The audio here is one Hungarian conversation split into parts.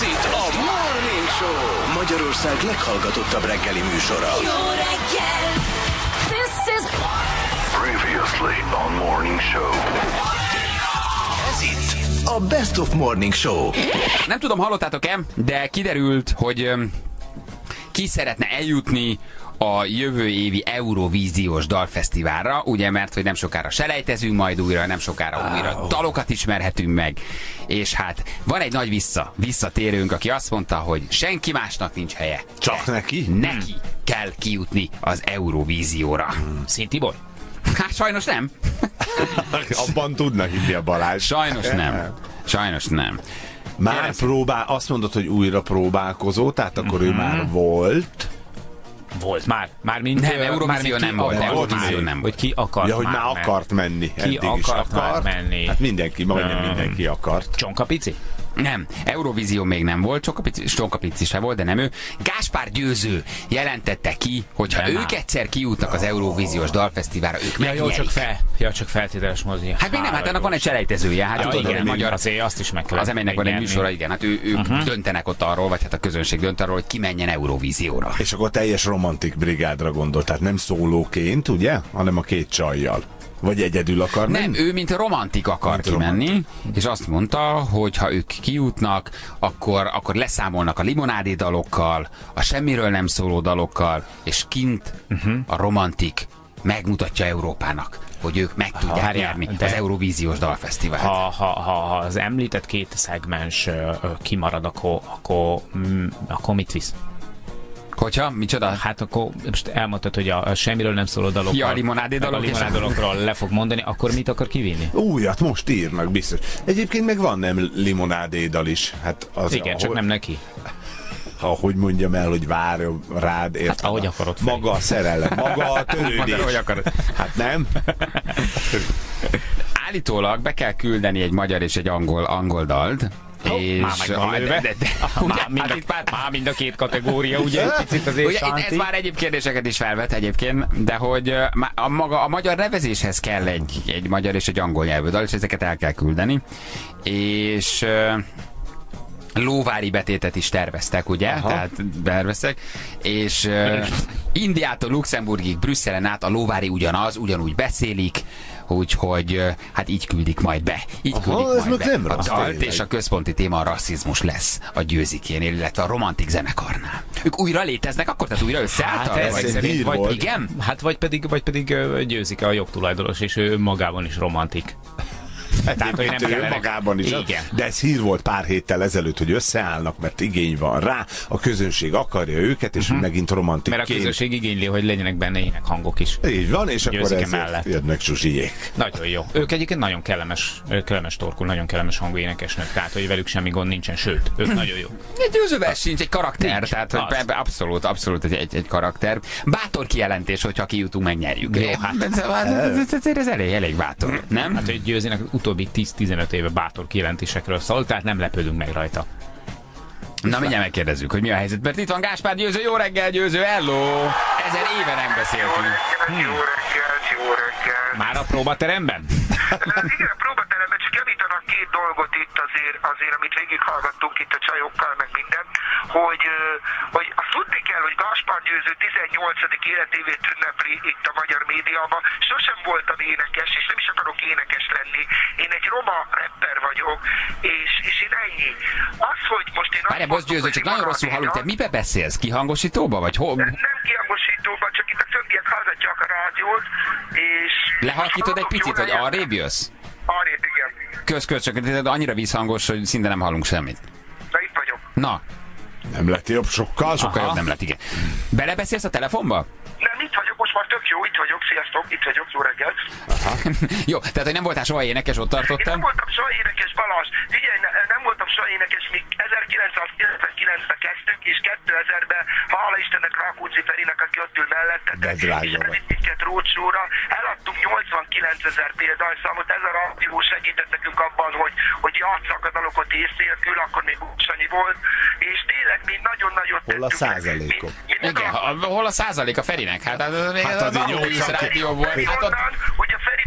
Ez itt a Morning Show. Magyarország leghallgatottabb reggeli műsora. Jó reggel! This is Previously on Morning Show. Ez itt a Best of Morning Show. Nem tudom, hallottátok-e, de kiderült, hogy ki szeretne eljutni a jövő évi Eurovíziós dalfesztiválra, ugye, mert hogy nem sokára selejtezünk majd újra, nem sokára újra dalokat ismerhetünk meg, és hát van egy nagy vissza, visszatérőnk, aki azt mondta, hogy senki másnak nincs helye. Csak neki? Neki kell kijutni az Eurovízióra. Szintiboly? Hát sajnos nem. Abban tudna hinni a Balázs. Sajnos nem. Sajnos nem. Már próbál, azt mondod, hogy újra próbálkozó, tehát akkor ő már volt. Volt már. Már mint, Nem, Eurovízió már nem ki volt, akart Eurovízió már, nem Hogy ki akart Ja, hogy már menni. akart menni. Ki Eddig is akart már akart. menni? Hát mindenki, majdnem mindenki akart. Csonka pici? Nem, Eurovízió még nem volt, Csokapici, Csokapici se volt, de nem ő. Gáspár Győző jelentette ki, hogy ha ők egyszer kijutnak az Eurovíziós dalfesztiválra, ők Ja, jó, csak, fel, ja, csak feltételes mozi. Hát még nem, hát annak van egy selejtezője, hát Ja, tudod, igen, hogy magyar azért azt is meg kell az emennek van egy műsora, igen, hát ő, ők uh-huh. döntenek ott arról, vagy hát a közönség dönt arról, hogy ki menjen Eurovízióra. És akkor teljes romantik brigádra gondolt, tehát nem szólóként, ugye? Hanem a két csajjal. Vagy egyedül akar Nem, menni? ő mint romantik akar Mint kimenni, és azt mondta, hogy ha ők kijutnak, akkor, akkor leszámolnak a limonádé dalokkal, a semmiről nem szóló dalokkal, és kint uh-huh. a romantik megmutatja Európának, hogy ők meg tudják várjál, nyerni de- az Eurovíziós dalfesztivált. Ha, ha, ha, ha az említett két szegmens ö, kimarad, akkor, akkor, mm, akkor mit visz? Hogyha? Micsoda? Hát akkor most elmondtad, hogy a, a semmiről nem szóló dalokról, Ja, a limonádé dalok a és a- limonádé dalokról le fog mondani, akkor mit akar kivinni? Újat most írnak biztos. Egyébként meg van nem limonádédal is. Hát az, Igen, csak ahogy, nem neki. ahogy mondjam el, hogy várjon rád, érted? Hát, ahogy akarod, Feri. Maga a szerelem, maga a törődés. Hogy akarod. Hát nem? Állítólag be kell küldeni egy magyar és egy angol, angol dalt, és Már meg van de, lőve. de, de, Már mind, a, itt már, már mind a két kategória, ugye egy picit azért Ugye, ez már egyéb kérdéseket is felvet egyébként, de hogy a, maga, a magyar nevezéshez kell egy, egy magyar és egy angol nyelvű dal, és ezeket el kell küldeni. És lóvári betétet is terveztek, ugye? Aha. Tehát terveztek. És uh, Indiától Luxemburgig, Brüsszelen át a lóvári ugyanaz, ugyanúgy beszélik, úgyhogy uh, hát így küldik majd be. Így Aha, küldik ez majd be nem a dalt, és a központi téma a rasszizmus lesz a győzikénél, illetve a romantik zenekarnál. Ők újra léteznek, akkor tehát újra összeálltak? Hát ez Vagy- hír vagy, volt. Igen? Hát vagy pedig, vagy pedig győzik a jogtulajdonos, és ő magában is romantik. Tehát, hogy nem Hát kellene... magában is. Igen. De ez hír volt pár héttel ezelőtt, hogy összeállnak, mert igény van rá, a közönség akarja őket, és uh-huh. megint romantik. Mert a közönség igényli, hogy legyenek benne énekhangok is. Így van, és akkor Győzike ezért mellett. jönnek Zsuzsijék. Nagyon jó. Ők egyébként nagyon kellemes, kellemes torkul, nagyon kellemes hangú énekesnők, tehát hogy velük semmi gond nincsen, sőt, ők nagyon jó. Egy győzővel sincs, egy karakter, Nincs. tehát hogy abszolút, abszolút egy, egy, egy karakter. Bátor kijelentés, hogyha kijutunk, megnyerjük. Jó, hát. ez, ez, ez, ez elég, elég bátor, nem? Hát, hogy győzinek utóbbi 10-15 éve bátor kijelentésekről szól, tehát nem lepődünk meg rajta. Na mindjárt megkérdezzük, hogy mi a helyzet, mert itt van Gáspár Győző, jó reggel Győző, hello! Ezer éve nem beszéltünk. Jó reggelt, jó reggelt. Már a próbateremben? Igen, próbateremben dolgot itt azért, azért amit végighallgattunk itt a csajokkal, meg minden, hogy, hogy azt tudni kell, hogy Gaspar Győző 18. életévét ünnepli itt a magyar médiában. Sosem voltam énekes, és nem is akarok énekes lenni. Én egy roma rapper vagyok, és, és én ennyi. Az, hogy most én boss mondom, Győző, hogy csak nagyon rosszul hallunk, te mibe beszélsz? Kihangosítóba, vagy hol? nem kiangosítóban, csak itt a többiek hallgatják a rádiót, és... Lehalkítod egy picit, vagy arrébb jössz? Arrébb, igen. Kösz, kösz, csak annyira visszhangos, hogy szinte nem hallunk semmit. Na itt vagyok. Na, Nem lett jobb sokkal, sokkal sokkal jobb nem lett, igen. Belebeszélsz a telefonba? Nem, itt vagyok, most már tök jó, itt vagyok, sziasztok, itt vagyok, jó reggelt. Jó, tehát, hogy nem voltál soha énekes, ott Én nem tartottam. voltam soha énekes Balázs, figyelj, ne- nem voltam soha énekes, míg 1999-ben kezdtük, és 2000-ben, hála Istennek Rákóczi Ferinek, aki ott ül drága és elvitt minket rócsóra, eladtunk 89 ezer példányszámot, ez a rádió segített nekünk abban, hogy, hogy játsszak a dalokat ész nélkül, akkor még Sanyi volt, és tényleg mi nagyon-nagyon Hol a százalékok? Igen, a- hol a százalék a Ferinek? Hát az, az, Hát az, az, az 82. rádió volt. Hát ott, Onnan, hogy a Ferivel voltunk, Egerben voltunk, Békés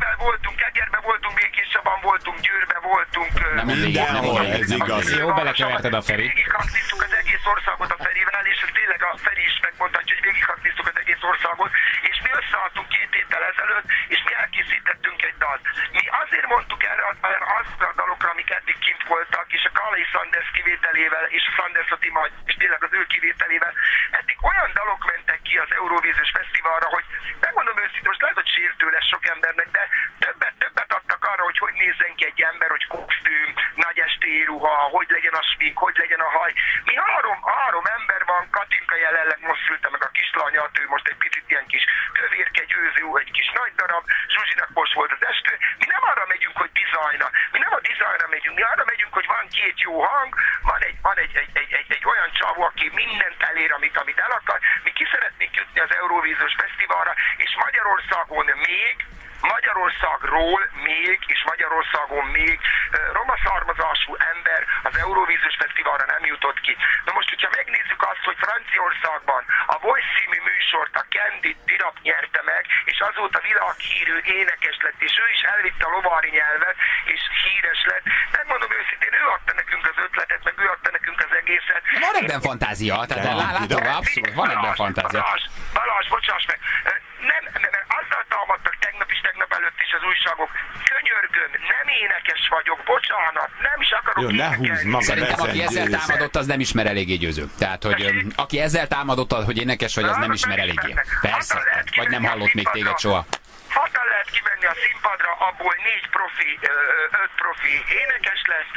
Csabán voltunk, Győrben voltunk. ö, Nem mondj ilyet, nem Mindenhol, ez igaz. Jó, belekeverted a Ferit. Végigkaktisztuk az egész országot a Ferivel, és tényleg a Feri is megmondhatja, hogy végigkaktisztuk az egész országot, és mi összeálltunk két héttel ezelőtt, és mi elkészítettünk egy dalt. Mi azért mondtuk erre erre azokra a dalokra, amik eddig kint voltak, és a Kalai Sanders kivételével, és a Sanders Otima, és tényleg az ő kivételével, eddig olyan dalok mentek ki az Eurovíziós Fesztiválra, hogy megmondom őszintén, most lehet, hogy sértő lesz sok embernek, de többet, többet adtak arra, hogy nézzen ki egy ember, hogy kosztüm, nagy estély ruha, hogy legyen a smink, hogy legyen a haj. Mi három, három ember van, Katinka jelenleg most szülte meg a kislányát, ő most egy picit ilyen kis kövérke győző, egy kis nagy darab, Zsuzsinak most volt az estő. Mi nem arra megyünk, hogy dizájna. Mi nem a dizájnra megyünk, mi arra megyünk, hogy van két jó hang, van egy, van egy, egy, egy, egy, egy olyan csávó, aki mindent elér, amit, amit el akar. Mi ki szeretnénk jutni az Eurovíziós Fesztiválra, és Magyarországon még Magyarországról még, és Magyarországon még roma származású ember az Eurovíziós Fesztiválra nem jutott ki. Na most, hogyha megnézzük azt, hogy Franciaországban a Voice című műsort a Candy Dirap nyerte meg, és azóta világhírű énekes lett, és ő is elvitte a lovári nyelvet, és híres lett. Megmondom őszintén, ő adta nekünk az ötletet, meg ő adta nekünk az egészet. Van ebben fantázia, tehát De látom, abszolút, van ebben fantázia. Balázs, Balázs, bocsáss meg. Nem, nem, nem, azzal támadtak tegnap is, tegnap előtt is az újságok. Könyörgöm, nem énekes vagyok, bocsánat, nem is akarok Jó, ne húzd magad Szerintem aki ezzel győz. támadott, az nem ismer eléggé győző. Tehát, hogy aki ezzel támadott, hogy énekes vagy, az nem ismer eléggé. Persze, vagy nem hallott még téged soha. Hatan lehet kimenni a színpadra, abból négy profi, öt profi énekes lesz,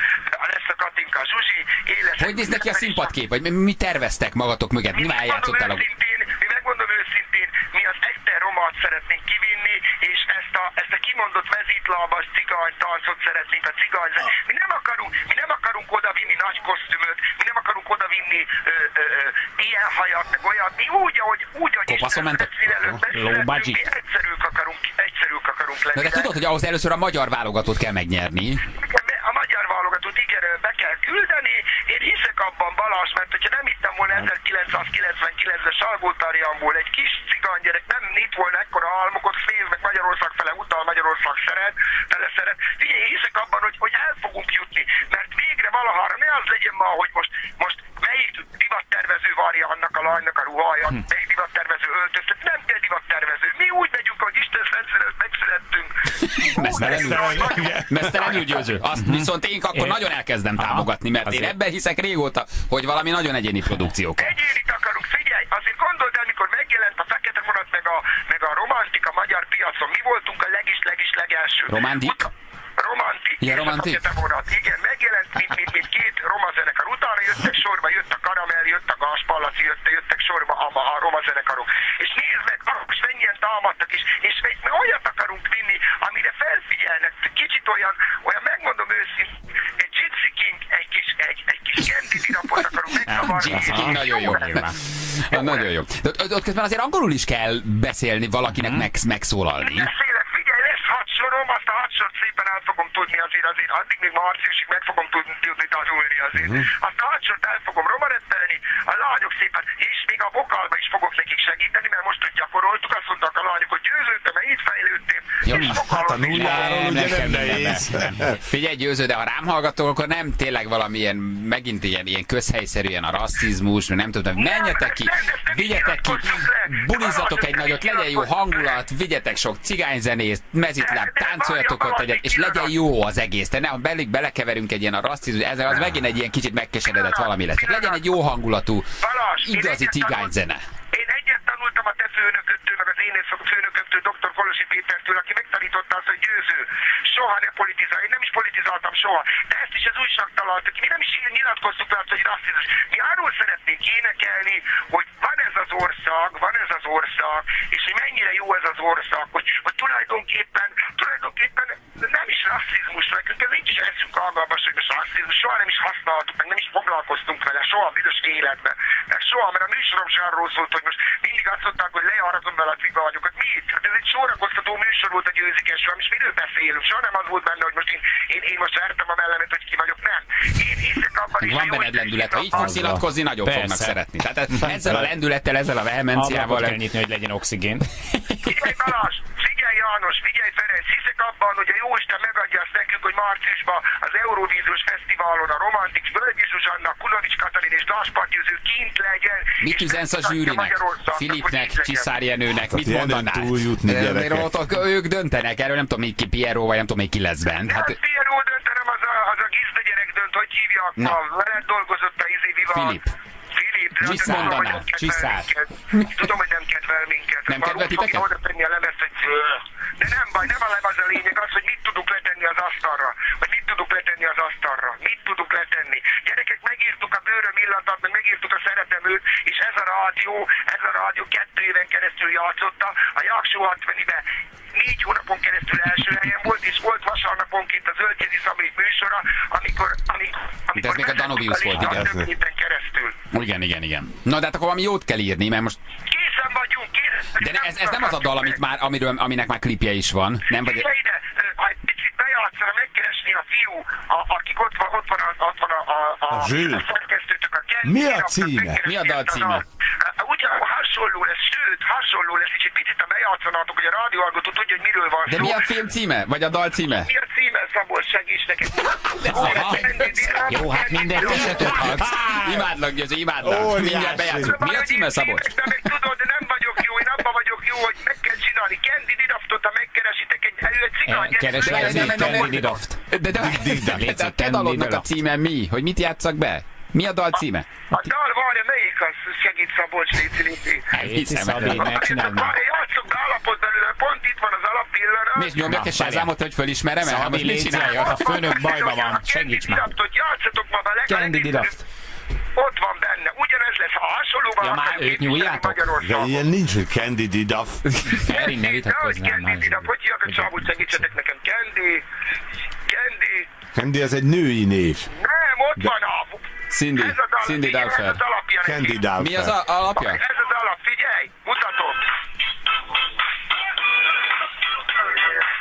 lesz a Katinka Zsuzsi, én leszek- Hogy néz neki a színpadkép? Vagy mi- mi terveztek magatok mögött? Mi már megmondom eljátszottál a... őszintén, mi megmondom őszintén, mi az Eszter romát szeretnénk kivinni, és ezt a, ezt a kimondott mezítlábas cigány táncot szeretnénk, a cigány Mi nem akarunk, mi nem akarunk odavinni nagy kosztümöt, mi nem akarunk odavinni ö, ö, ö, ilyen hajat, meg olyat. Mi úgy, ahogy, Kopaszon mentek? Mi egyszerűek akarunk, egyszerűek akarunk lenni. Na de tudod, hogy ahhoz először a magyar válogatót kell megnyerni. A magyar válogatót igen, be kell küldeni. Én hiszek abban Balázs, mert hogyha nem hittem volna 1999-ben Salgótarjanból egy kis cigánygyerek nem itt volna ekkora álmokot, fél meg Magyarország fele utal, Magyarország szeret, fele szeret. Figyelj, én hiszek abban, hogy, hogy el fogunk jutni, mert végre valahára ne az legyen ma, hogy most, most melyik divattervező varja annak a lánynak a ruháját, Hm. melyik divattervező öltöztet, nem kell divattervező. Mi úgy megyünk, hogy Isten szentszeret megszülettünk. Mesztelenül. Győző. Azt viszont én akkor nagyon elkezdem támogatni, mert én ebben hiszek régóta, hogy valami nagyon egyéni produkciók. Egyénit akarunk, figyelj, azért gondold el, mikor megjelent a fekete vonat, meg a, meg a romantika magyar piacon, mi voltunk a legis, legis, legelső. Romantik? Romantik. Igen, romantik. Vonat, igen, megjelent, mint, mint, mint két roma zenekar. Utána jöttek sorba, jött a Karamell, jött a Gaspallaci, jött, jöttek sorba a, a roma zenekarok. És nézd meg, akkor is mennyien támadtak, és, és mi mi olyat akarunk vinni, amire felfigyelnek. Kicsit olyan, olyan megmondom őszintén, egy Gypsy King, egy kis, egy, egy kis Candy dirapot akarunk megkavarni. Gypsy nagyon jó. nyilván. Na, nagyon jó. De ott, ott közben azért angolul is kell beszélni, valakinek meg, megszólalni. Beszélek, figyelj, lesz hat sorom, azt a hat sort szépen el fogom tudni azért, azért addig még márciusig meg fogom tudni, tudni tanulni azért. Azt a hat sort el fogom romarettelni, a lányok szépen, és még a vokálba is fogok nekik segíteni, mert most hogy gyakoroltuk, azt mondták a lányok, hogy győződtem, mert így fejlődtem. Jó, és hát a nulláról Nem, ugye nekem nem nem, nehéz. Figyelj, győző, de ha rám hallgatok, akkor nem tényleg valamilyen, megint ilyen, ilyen közhelyszerűen a rasszizmus, meg nem tudom, menjetek ki, vigyetek ki, bulizatok egy nagyot, legyen jó hangulat, vigyetek sok cigányzenészt, mezitláb, táncoljatok ott egyet, és legyen jó az egész. De nem, belük belekeverünk egy ilyen a rasszizmus, ezzel az megint egy ilyen kicsit megkeseredett valami lesz. Legyen egy jó hangulatú, igazi cigányzene. tanult- Én egyet tanultam a te főnököttől, meg az én főnökömtől, dr. Kolosi Pétertől, aki megtanította azt, hogy győző. Soha ne politizálj. Én nem is politizáltam soha. De ezt is az ki. Mi nem is nyilatkoztuk rá, hogy rasszizmus. Mi arról szeretnénk énekelni, hogy van ez az ország, van ez az ország, és hogy mennyire jó ez az ország, hogy, hogy tulajdonképpen, tulajdonképpen nem is rasszizmus, nekünk ez nincs is eszünk algalmas, hogy most rasszizmus, soha nem is használtuk, meg nem is foglalkoztunk vele, soha a büdös életben. Meg soha, mert a műsorom sem arról szólt, hogy most mindig azt mondták, hogy lejáratom vele a cigányokat. Mit? Hát ez egy szórakoztató műsor volt a győzikes, és miről beszélünk? Soha nem az volt benne, hogy most én, én, én most vertem a mellemet, hogy ki vagyok. Nem. Én hiszek abban is, Van hogy jó, benned hogy lendület, ha így fogsz nyilatkozni, nagyon Persze. fognak szeretni. Tehát ezzel a lendülettel, ezzel a vehemenciával, kell nyitni, hogy legyen oxigén. Figyelj Balázs, figyelj János, figyelj Ferenc, hiszek abban, hogy a Jóisten megadja azt nekünk, hogy márciusban az Eurovíziós Fesztiválon a Romantics, Völgyi Zsuzsanna, Kunovics Katalin és Gaspar Győző kint legyen. Mit üzensz a zsűrinek? Filipnek. Csiszár Jenőnek, mit Tehát ilyen mondanál? túljutni, ők döntenek erről, nem tudom, még ki Piero, vagy nem tudom, még ki lesz bent. Hát Hát, Pierrot dönt, hanem az a, az a gizda gyerek dönt, hogy hívják, Na. a veled dolgozott a izé, Viva. Filip. De nem kedvel Csiszár. Tudom, hogy nem kedvel minket. Nem kedvel titeket? oda tenni a lemezt, hogy de nem baj, nem a lemez a lényeg az, hogy mit tudunk letenni az asztalra. Hogy mit tudunk letenni az asztalra. Mit tudunk letenni. Gyerekek, megírtuk a bőröm illatát, meg megírtuk a szeretemőt, és ez a rádió, ez a rádió kettő éven keresztül játszotta. A Jaksó 60-ben négy hónapon keresztül első helyen volt, és volt vasárnaponként a Zöldjezi Szabék műsora, amikor, amikor, amikor ez még a Danubius volt, igen. Igen, igen, igen. Na, de hát akkor valami jót kell írni, mert most... Készen vagyunk, készen. De ne, ez, ez nem az a dal, amit már, amiről, aminek már klipje is van, nem? Vagy... Ide, ha egy picit bejátszana, megkeresni a fiú, a, akik ott van, ott van, a, ott van a, a, a, A a szerkesztőtök, a Ken- Mi a címe? Mi a dal címe? Ö, Ugye hasonló lesz, sőt, hasonló lesz, és egy picit ha bejátszanátok, hogy a rádióhallgató tudja, hogy miről van De szó. mi a film címe? Vagy a dal címe? Mi a címe, Szabolcs, segíts neked. Jó, hát minden esetet adsz. Imádlak, Győző, imádlak. Óriási. Mindjárt bejátszunk. Mi a címe, Szabolcs? Tudod, nem vagyok jó, én abban vagyok jó, hogy meg kell csinálni. Candy Didaftot, ha megkeresitek, egy, cigány. Keres Ne, ne, egy Candy ne. Daft. De, de, de, de, de a te dalodnak a címe mi? Hogy mit játszak be? Mi a dal címe? A dal várja, melyik az segít Szabolcs Léci Léci? Szabé, megcsináld már. Játszok be alapot belőle, pont itt van az alappillanat. Is nyomjak egy sázámot, hogy fölismerem el? Hát Szabi, most mit légy csinálja? szíves. a főnök bajban van, segíts már. Candy Daft. Ott van benne. Ugyanez lesz, ha hasonlóban Ja, már őt nyúljátok? De ilyen nincs, hogy Candy Didaff. Feri, ne vitatkozzál Candy már. Didaf, hogy hívják a csávút, segítsetek nekem. Candy, Candy, Candy az egy női név. nem, ott van a... Cindy, Ez a dal, Cindy Dalfer. Ez az alapja neki. Candy Didaff. Mi az a- alapja? Ez az alap, figyelj, mutatom.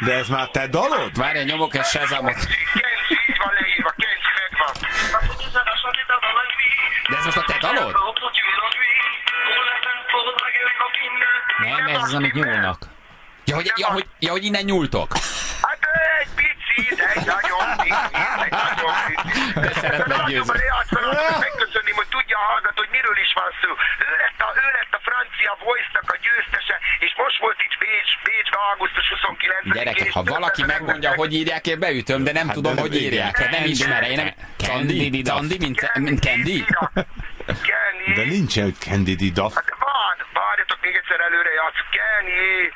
De ez már te dalod? Várj, nyomok egy sázámot. Most a te dalod? Nem, ez az, amit nyúlnak. Ja, hogy, ja, hogy, ja, hogy innen nyúltok. Hát egy picit, egy nagyon picit, egy nagyon picit. De szeretlek győzni. Megköszönném, hogy tudja a hallgató, hogy miről is van szó. Ő lett a, ő lett a francia Voice-nak a győztese, és most volt itt Bécs, Bécsben augusztus 29 Gyerekek, ha valaki megmondja, hogy írják, én beütöm, de nem Hát tudom, de hogy írják. Hát nem ismerem. Én nem... Candy Candy? Didaff. Candy, mint, mint Candy? Kenny. De nincsen, hogy Candy Didaff. Hát van, várjatok még egyszer előre játszok. Kenny.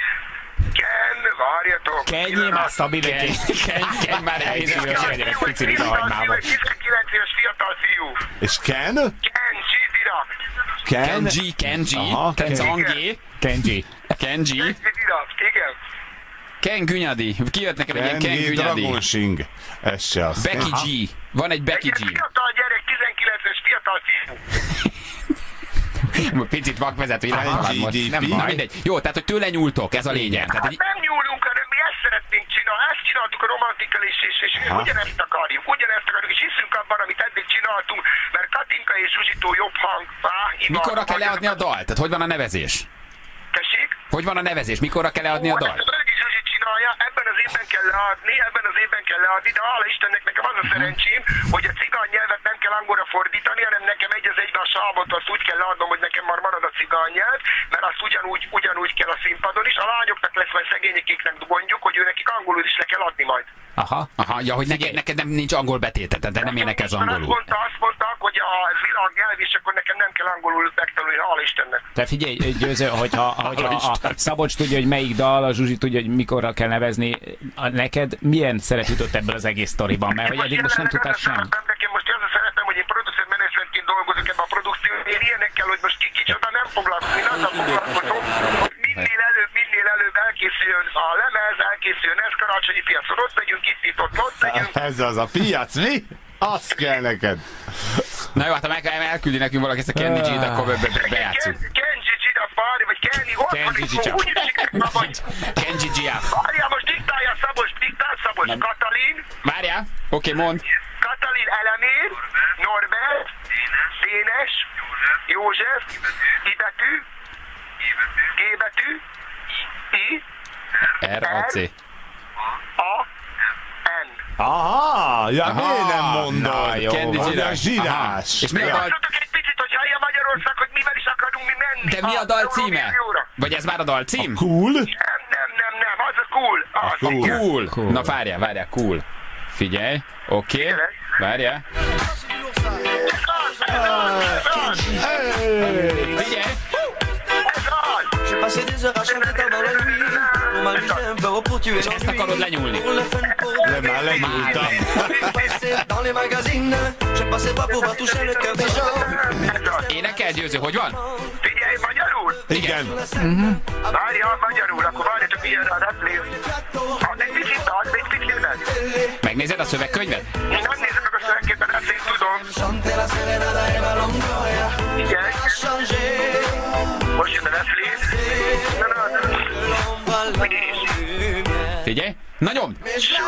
Ken, várjatok. Kenjél már, Szabi, Kenj, kenj, kenj már el. Elnézést, legyen egy pici hagymával. 19 éves fiatal fiú. És Ken? Ken, Zsidira. Ken? Kenji, Kenji, Aha, Kenji, Kenji. Kenji, Zsidira, igen. Ken Günyadi. Kijött nekem egy ilyen Ken Günyadi. Dragon Sing. Ez se az. Becky G. Van egy Becky Egy G. fiatal gyerek, 19-es fiatal fiú. Picit vakvezető irány Kenji talán most. Nem, na mindegy. Jó, tehát hogy tőle nyúltok, ez a lényeg. Tehát Hát egy, nem nyúlunk, hanem mi ezt szeretnénk csinálni. Ezt csináltuk a romantikkel is, és, és mi ugyanezt akarjuk, ugyanezt akarjuk, és hiszünk abban, amit eddig csináltunk, mert Katinka és Zsuzsitó jobb hang. Á, iman, mikorra kell leadni a dalt? Tehát hogy van a nevezés? Tessék? Hogy van a nevezés? Mikorra kell leadni a dalt? Ezt Völgyi Zsuzsi csinálja, ebben az évben kell leadni, ebben az évben kell leadni, de hála Istennek nekem az a szerencsém, hogy a cigány nyelvet nem kell angolra fordítani, hanem nekem egy az egyben a sávot azt úgy kell leadnom, hogy nekem már marad a cigány nyelv, mert azt ugyanúgy, ugyanúgy kell a színpadon is. A lányoknak lesz majd szegényeknek gondjuk, hogy ő nekik angolul is le kell adni majd. Aha. Aha, ja, hogy neked, neked nem nincs angol betéted, de nem énekelsz Azt angolul. mondta, azt mondták, hogy a világ nyelv, és akkor nekem nem kell angolul megtanulni, hála Istennek. Te figyelj, Győző, hogyha, hogyha a Szabolcs tudja, hogy melyik dal, a Zsuzsi tudja, hogy mikorra kell nevezni, a, neked milyen szerep jutott ebből az egész sztoriban? Mert hogy eddig most nem tudtál sem. Nekem most az a szeretem, dolgozok ebben a produkcióban. Én ilyenekkel, hogy most ki kicsoda nem foglalkozom, én azzal foglalkozom, hogy minél előbb, minél előbb elkészüljön a lemez, elkészüljön ez karácsonyi piacon, ott megyünk, itt, itt, ott, ott megyünk. Ez az a piac, mi? Azt kell neked. Na jó, hát ha meg elküldi nekünk valaki ezt a Candy G-t, akkor be, be, be, bejátszunk. Ken- Kenji Gida Fari, vagy Kenny, ott van Gida. úgy is. Kenji G-f. Várjál, most diktálja Szabos, diktál Szabos, Katalin, Várjál, oké, mond. Katalin Elemér, Norbert, Dénes, József, I betű, G betű, I, R-A-C. A, N. Aha, ja, Aha, miért nem mondod? na jó, Candy van. zsirás. És mi a dal, egy picit, hogy hallja Magyarország, hogy mivel is akarunk mi menni. de mi a dal címe? Vagy ez már a dal cím? Cool? Nem, nem, nem, nem, az a cool. Az, cool. igen. Cool. Cool. Na várjál, várjál, cool. Figyelj, oké, okay. Várjál. Figyelj, ezt akarod lenyúlni. Le már lenyúltam. Énekel győző, hogy van? Figyelj, magyarul. Igen. Várja, magyarul, akkor várjatok, milyen a replés. Ha egy picit ad, egy nem. Megnézed a szövegkönyvet? Nem nézem szövegképpen, ezt én tudom. Changer most jön a l'allumer Figyelj, na nyomd!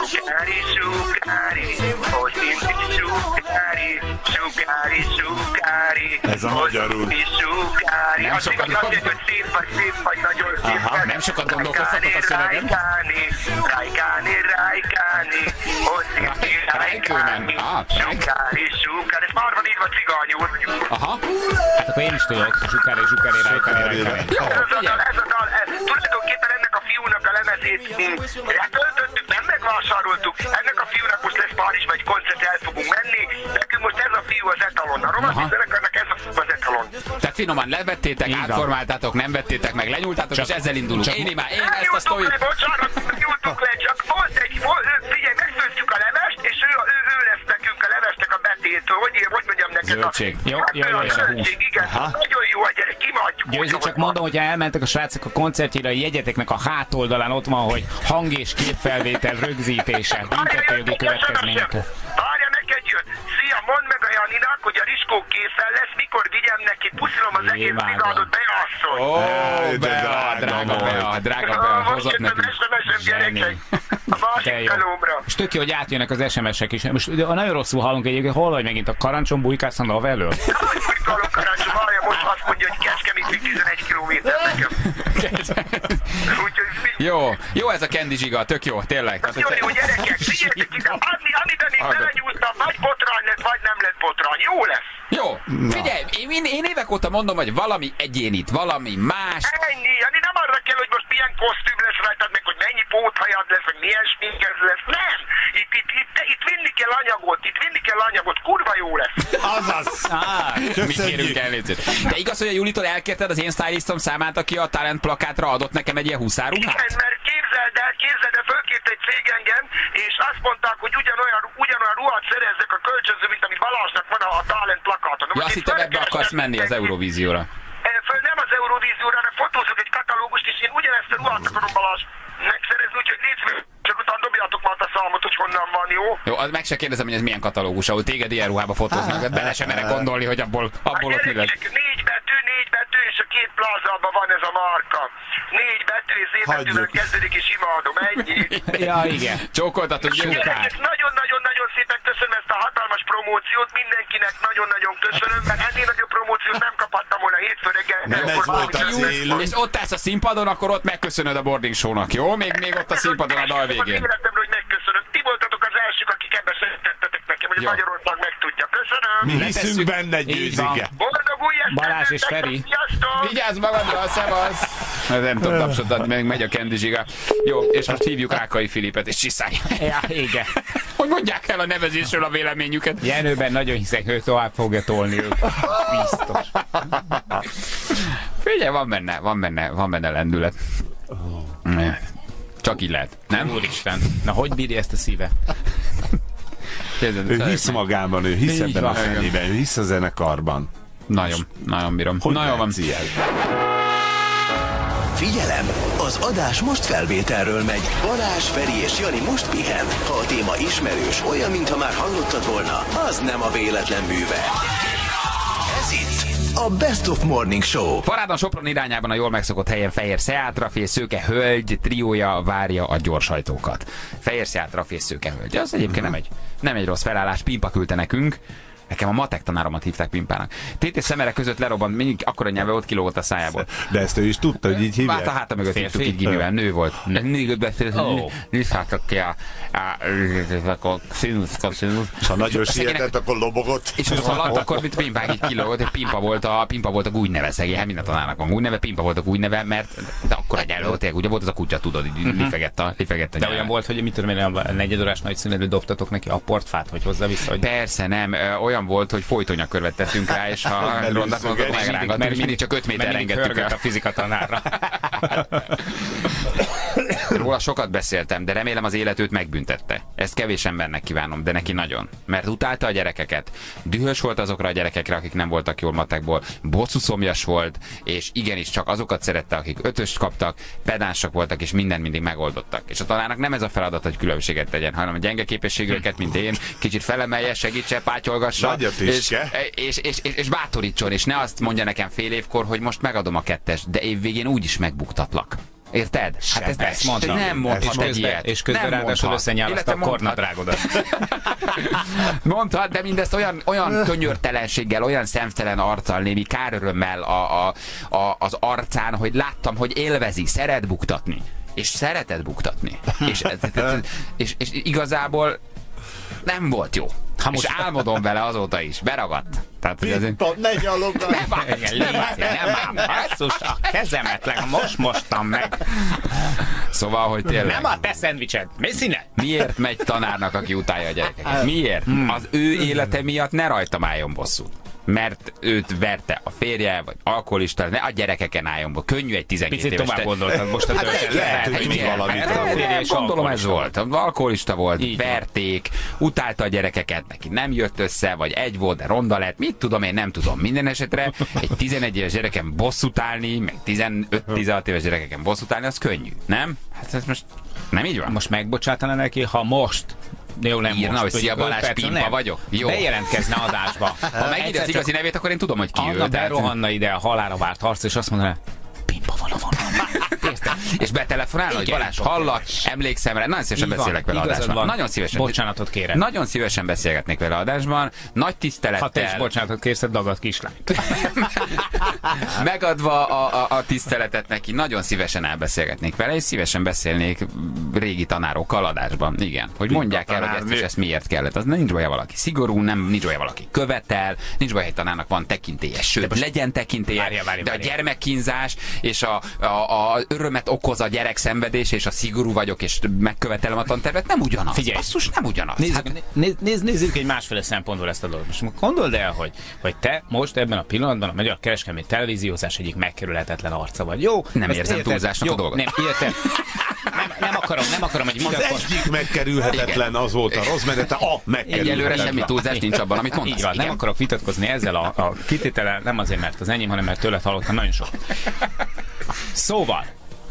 Sukári, sukári, hogy mindig sukári, sukári, sukári. Ez a magyarul. Hogy sukári. Nem sokat hogy szép vagy, szép vagy, nagyon szép Aha, nem sokat gondolkoztatok a szövegen. Rájkáni, rájkáni, rájkáni, hogy szép Rájkőnen. rájkáni. Ah, Sukári, sukári. Ez már van írva cigányul. Aha, Hát akkor én is tudok. Ez a dal, figyelj. ez a dal, ez, tulajdonképpen ennek a fiúnak a lemezét mm, letöltöttük, nem megvásároltuk, ennek a fiúnak most lesz Párizsba egy koncert, el fogunk menni, nekünk most ez a fiú az etalon, a romantik Aha. zenekarnak ez a fiú az etalon. Tehát finoman levettétek, Így átformáltátok, nem vettétek meg, lenyúltátok, és ezzel indulunk. csak- Én imá, én Nem ezt a sztorit... le, bocsánat, nem nyújtuk le, csak volt egy, volt, figyelj, megfőztük a levest, és ő, ő, ő lesz nekünk a levesnek a betétől, hogy, hogy mondjam neked Zöldség. a... Jó, Hát, jó, jó, a jó. zöldség, igen, nagyon jó a gyerek, kimadjuk. Győzi, csak mondom, hogyha elmentek a srácok a koncertjére, a jegyeteknek a hátoldalán ott van, hogy hang és képfelvétel rögzítése, büntetőjogi következményekkel. Várja neked jött. Szia, mondd meg a Janinak, hogy a Riskó készen lesz, mikor vigyem neki, puszilom az egész Imádom. brigádot, bejasszol. Ó, Bea, drága. Bea, drága Bea, most hozott jöttem nekünk. SMS-em gyerekek. A másik jó. telómra. És tök jó, hogy átjönnek az SMS-ek is. Most nagyon rosszul hallunk egyébként, hol vagy megint a karancson bujkálsz a novelől? Hogy bujkálok karácsony, várja, most azt mondja, hogy Kecskemétig 11 kilométer nekem. Jó, jó ez a Candy Zsiga, tök jó, tényleg. Jó, jó, gyerekek, figyeljetek ide, ami, amiben én Hallgat. belenyúltam, vagy botrány lett, vagy nem lett botrány. Jó lesz. Jó, figyelj, én, én, én évek óta mondom, hogy valami egyénit, valami más. Ennyi, ami nem arra kell, hogy most milyen kosztüm lesz rajtad, meg hogy mennyi póthajad lesz, meg milyen sminkez lesz. Nem! Itt, itt, itt, itt vinni kell anyagot, itt vinni kell anyagot, kurva jó lesz. Azaz. Ah, Mi kérünk elnézést. De igaz, hogy a Julitól elkérted az én stylistom számát, aki a talent plakátra adott nekem egy ilyen huszáruhát? Igen, mert képzeld el, képzeld el, fölkért egy cég engem, és azt mondták, hogy ugyanolyan, ugyanolyan ruhát szerezzek a kölcsönző, mint ami Balázsnak van a, a talent plakáton. Na Ja, azt itt hittem, ebbe akarsz menni az. Eurovízióra. Föl nem az Eurovízióra, hanem fotózok egy katalógust, és én ugyanezt a ruhát akarom Balázs megszerezni, úgyhogy légy csak utána dobjátok már a számot, hogy honnan van, jó? Jó, az meg se kérdezem, hogy ez milyen katalógus, ahol téged ilyen ruhába fotóznak, de bele sem merek gondolni, hogy abból, abból ott mi lesz. Gyerekek, négy betű, négy betű, és a két plázában van ez a marka. Négy betű, és Z betűvel kezdődik, és imádom, ennyi. ja, igen. Csókoltatok, jó. Gyerekek, nagyon-nagyon-nagyon szépen köszönöm ezt a hatalmas promóciót, mindenkinek nagyon-nagyon köszönöm, mert ennél nagyobb promóciót nem kaphattam volna hétfő reggel. Nem ez volt a cél. És ott állsz a színpadon, akkor ott megköszönöd a boarding show-nak, jó? Még, még ott a színpadon a dal végén. Életemről, hogy megköszönöm. Ti voltatok az elsők, akik ebbe segítettetek nekem, hogy Jó. Magyarország megtudja. Köszönöm. Mi hiszünk benne, győzike. Boldog új Balázs és Feri. Sziasztok! Vigyázz magadra, szevasz! Nem tudom tapsot adni, meg megy a Candy Zsiga. Jó, és most hívjuk Ákai Filipet, és csiszálj. Ja, igen. Hogy mondják el a nevezésről a véleményüket? Jenőben nagyon hiszek, hogy ő tovább fogja tolni őt. Biztos. Figyelj, van benne, van benne, van benne lendület. Csak így lehet, nem? Úristen. Na, hogy bírja ezt a szíve? Képzeld, Ő hisz magában, ő hisz Így ebben a van. fenében, ő hisz a zenekarban. Nagyon, nagyon bírom. Hogy Na jó van. ilyen? Figyelem! Az adás most felvételről megy. Balázs, Feri és Jani most pihen. Ha a téma ismerős, olyan, mintha már hallottad volna, az nem a véletlen műve. Ez itt a Best of Morning Show. Parádon Sopron irányában a jól megszokott helyen Fehér Szeátra, fél Szőke Hölgy triója várja a gyorsajtókat. Fehér Szeátra, fél Szőke Hölgy. Az egyébként nem egy, nem egy rossz felállás. Pimpa küldte nekünk. Nekem a matek tanáromat hívták pimpának. Tét és szemere között lerobbant, mindig akkora nyelve ott kilógott a szájából. De ezt ő is tudta, hogy így Hát a hívják. háta mögött Férfi? hívtuk így gimivel, nő volt. Ott beszélt, hogy nyisszátok ki a, a, a színusz, a színusz. És ha nagyon sietett, akkor lobogott. És most haladt, akkor mint pimpák így kilógott, hogy pimpa volt a, pimpa volt a gúny neve, szegény, hát minden tanárnak van gúny neve, pimpa volt a gúny neve, mert de akkor a nyelve volt, ugye volt az a kutya, tudod, így lifegett a, lifegett a De olyan volt, hogy mit tudom én, a negyedórás nagy szünetben dobtatok neki a portfát, hogy hozza vissza, hogy Persze nem, ö, olyan volt, hogy folytonyakövet tettünk rá, és ha Belőszöges. megrángattuk, és mindig csak 5 méter engedtük a fizika tanárra. Róla sokat beszéltem, de remélem az élet őt megbüntette. Ezt kevés embernek kívánom, de neki nagyon. Mert utálta a gyerekeket. Dühös volt azokra a gyerekekre, akik nem voltak jól matekból. Bosszuszomjas volt, és igenis csak azokat szerette, akik ötöst kaptak, pedánsak voltak, és mindent mindig megoldottak. És a tanárnak nem ez a feladat, hogy különbséget tegyen, hanem a gyenge képességűeket, mint én, kicsit felemelje, segítse, pátyolgassa, és, és, és, és, és bátorítson, és ne azt mondja nekem fél évkor, hogy most megadom a kettest, de évvégén úgyis megbuktatlak. Érted? Hát ezt, Ezt mondta. nem mondhat és egy ilyet. és közben ráadásul mondhat. összenyálaszta a kornadrágodat. Mondhat, de mindezt olyan, olyan könyörtelenséggel, olyan szemtelen arccal, némi kárörömmel a, a, a, az arcán, hogy láttam, hogy élvezi, szeret buktatni. És szeretett buktatni. És, ez- és, és igazából nem volt jó. Ha és most- álmodom vele azóta is. Beragadt. Tehát, hogy azért... Ne! Nem áll, Igen, légy nem ám, basszus, a kezemet leg, most mostam meg. Szóval, hogy tényleg... Nem a te szendvicsed, mi színe? Miért megy tanárnak, aki utálja a gyerekeket? Miért? Az ő élete miatt ne rajtam álljon bosszút. Mert őt verte a férje, vagy alkoholista, ne a gyerekeken álljon bo. Könnyű egy 12 Picit éves. tovább te- gondoltad most a Hát történet. lehet, hogy igen, valamit mert a van. férje is Gondolom ez volt. Alkoholista volt, Így van. verték, utálta a gyerekeket, neki nem jött össze, vagy egy volt, de ronda lett. Mit tudom én, nem tudom. Minden esetre egy 11 éves gyereken bosszút állni, meg 15-16 éves gyerekeken bosszút állni, az könnyű, nem? Hát ez most nem így van? Most megbocsátaná neki, ha most jó, nem Írna, most. hogy szia, Balázs, pimpa vagyok? Jó. Bejelentkezne adásba. Ha Egyszer az igazi nevét, akkor én tudom, hogy ki ő. Anna berohanna ide a halára várt harc, és azt mondaná, pimpa van a vonalban. Érted? És betelefonálna, hogy. Balázs, hallak, emlékszem rá, nagyon szívesen beszélek vele adásban. Nagyon szívesen. Bocsánatot kérek. Nagyon szívesen beszélgetnék vele adásban. Nagy tisztelettel. Ha te is bocsánatot kérsz, dagad kislány. Megadva a, a, a tiszteletet neki, nagyon szívesen elbeszélgetnék vele, és szívesen beszélnék régi tanárokkal adásban. Igen. Hogy mondják el, hogy ezt és ezt miért kellett. Az nincs baj, valaki szigorú, nem nincs baj, valaki követel, nincs baj, hogy tanárnak van tekintélye, sőt, legyen tekintélye, Várja, várja, de a gyermekkínzás és a, a, a örömet okoz a gyerek szenvedés, és a szigorú vagyok, és megkövetelem a tantervet, nem ugyanaz. Figyelj. Basszus, nem ugyanaz. Nézzük, Hát, néz, néz, nézzük egy másféle szempontból ezt a dolgot. Most gondold el, hogy, hogy te most ebben a pillanatban a magyar kereskedelmi televíziózás egyik megkerülhetetlen arca vagy. Jó? Nem érzem érted? túlzásnak Jó, a dolgot. Nem, érted? Nem, nem akarom, nem akarom, hogy Az egyik megkerülhetetlen az volt a rossz menete, a megkerülhetetlen. Egyelőre semmi túlzás nincs abban, amit mondasz. Így van, nem Igen. akarok vitatkozni ezzel a, a kitétele, nem azért, mert az enyém, hanem mert tőled hallottam nagyon sok. Szóval,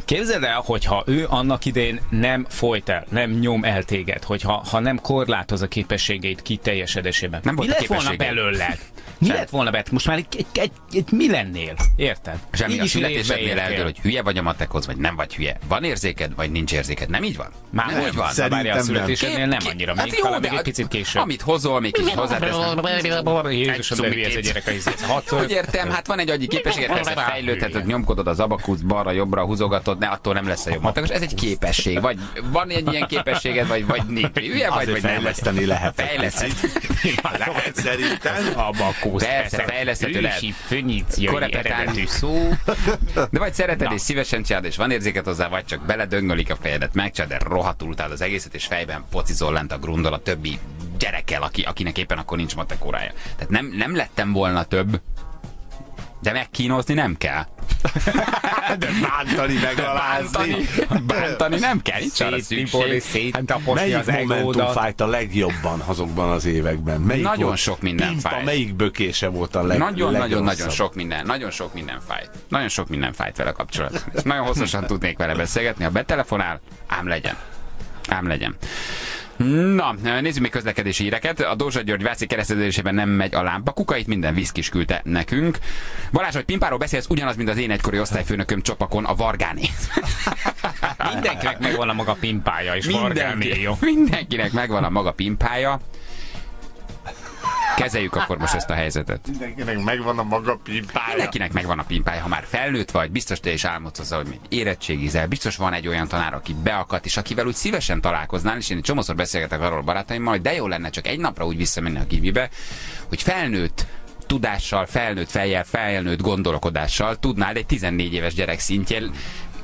Képzeld el, hogyha ő annak idén nem folyt el, nem nyom el téged, hogyha ha nem korlátoz a képességeit kiteljesedésében. Nem mi lett volna belőled? Mi Sem. lett volna belőled? Most már egy, egy, egy, egy, mi lennél? Érted? Semmi Így a születésednél eldől, hogy hülye vagy a matekhoz, vagy nem vagy hülye. Van érzéked, vagy nincs érzéked. Nem így van? Már nem hogy van? Szerintem a nem. születésednél nem annyira. Hát Még jó, még egy picit később. Amit hozol, még kicsit hozzáteszem. Jézusom, Egy de hülye ez a gyerek a. Hogy értem, hát van egy agyi képességed, persze fejlődhetod, nyomkodod az abakusz balra, jobbra, húzogatod, ne attól nem lesz a jobb matekos. Ez egy képesség. Vagy van egy ilyen képességed, vagy, vagy nincs. Hülye vagy, vagy nem fejleszteni lehet. Fejleszteni. Lehet szerintem. Abakusz. Persze, fejleszthető lehet. Korepetálni. szó. De vagy szereted Na. és szívesen csinálod, és van érzéket hozzá, vagy csak beledöngölik a fejedet, megcsinálod, de rohadtul utáld az egészet, és fejben pocizol lent a grundol a többi gyerekkel, aki, akinek éppen akkor nincs matekórája. Tehát nem, nem lettem volna több, de megkínozni nem kell. De bántani, megalázni. Bántani, bántani nem kell, nincs arra szükség. széttaposni Melyik az momentum egódat. fájt a legjobban azokban az években? Melyik Nagyon volt? sok minden Pimpa, fáj. Melyik bökése volt a leg, Nagyon-nagyon-nagyon legrosszabb? sok minden, nagyon sok minden fájt. Nagyon sok minden fájt vele kapcsolatban. És nagyon hosszasan tudnék vele beszélgetni, ha betelefonál, ám legyen. Ám legyen. Na, nézzük még közlekedési híreket. A Dózsa György Váci kereszteződésében nem megy a lámpa. Kukait minden viszkis küldte nekünk. Balázs, hogy pimpáról beszélsz, ugyanaz, mint az én egykori osztályfőnököm csopakon, a Vargáni. Mindenkinek megvan a maga pimpája, és Mindenki, Vargáné jó. mindenkinek megvan a maga pimpája. Kezeljük akkor most ezt a helyzetet. Mindenkinek megvan a maga pimpája. Mindenkinek megvan a pimpája, ha már felnőtt vagy, biztos te is álmodsz azzal, hogy érettségizel, biztos van egy olyan tanár, aki beakadt, és akivel úgy szívesen találkoznál, és én egy csomószor beszélgetek arról barátaimmal, hogy de jó lenne csak egy napra úgy visszamenni a kivibe, hogy felnőtt tudással, felnőtt fejjel, felnőtt gondolkodással tudnál egy 14 éves gyerek szintjén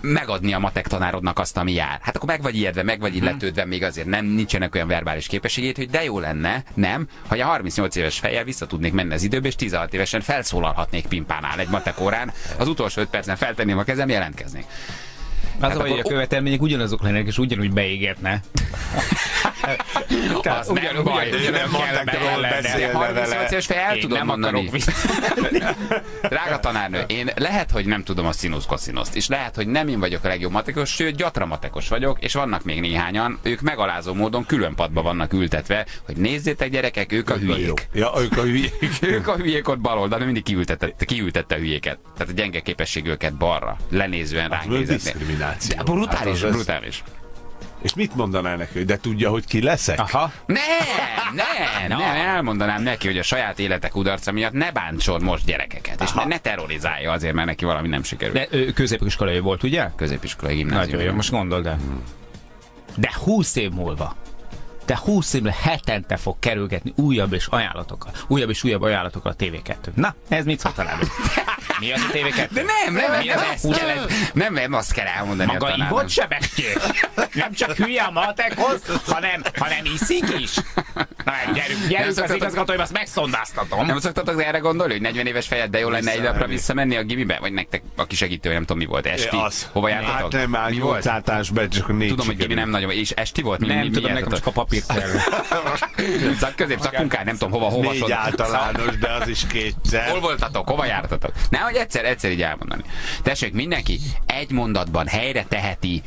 megadni a matek tanárodnak azt, ami jár. Hát akkor meg vagy ijedve, meg vagy illetődve, még azért nem nincsenek olyan verbális képességét, hogy de jó lenne, nem, hogy a 38 éves fejjel vissza tudnék menni az időbe, és 16 évesen felszólalhatnék pimpánál egy matek órán, az utolsó 5 percen feltenném a kezem, jelentkeznék. Az, Hát hogy akkor- a követelmények ugyanazok lennének, és ugyanúgy beégetne. Az nem baj, de nem matekról beszélne De 38 vele. éves fej el Én tudom nem mondani. Drága tanárnő, én lehet, hogy nem tudom a színusz koszinoszt, és lehet, hogy nem én vagyok a legjobb matekos, sőt, gyatra matekos vagyok, és vannak még néhányan, ők megalázó módon külön padba vannak ültetve, hogy nézzétek gyerekek, ők a hülyék. Ja, ők a hülyék. Ők a hülyék ott bal oldalon, mindig kiültette, kiültette a hülyéket. Tehát a gyenge képességűeket balra, lenézően ránk Diszkrimináció. De brutális, Hát az ez- brutális. És mit mondaná neki, hogy de tudja, hogy ki leszek? Aha. Nem, nem, nem, elmondanám neki, hogy a saját élete kudarca miatt ne bántson most gyerekeket, és ne, ne terrorizálja azért, mert neki valami nem sikerül. De ő középiskolai volt, ugye? Középiskolai gimnázium. Nagyon jó, most gondold el. De 20 év múlva, de 20 évre hetente fog kerülgetni újabb és ajánlatokkal. Újabb és újabb ajánlatokkal a TV2. Na, ez mit szól talán? Mi az a TV2? De nem, nem, Mi nem, az a ezt 20 kell, nem, nem azt kell elmondani Maga a ivott sebesség? Nem csak hülye a matekhoz, hanem, hanem iszik is? Na, gyerünk, gyerünk az szoktatok- igazgatóim, azt megszondáztatom. Nem szoktatok erre gondolni, hogy 40 éves fejed, de jó lenne egy napra Visszamenni. a gimibe? Vagy nektek, aki segítő, nem tudom mi volt, esti? Az. Hova Hát jártatok? nem áll mi volt? átásba, csak négy Tudom, hogy gimi nem nagyon, és esti volt? Mi, Nem mi, tudom, mi nekem csak a papírt kell. Szak, közép, szakunkár, nem tudom, hova, hova Négy általános, de az is kétszer. Hol voltatok? Hova jártatok? Nehogy egyszer, egyszer így elmondani. Tessék, mindenki egy mondatban helyre teheti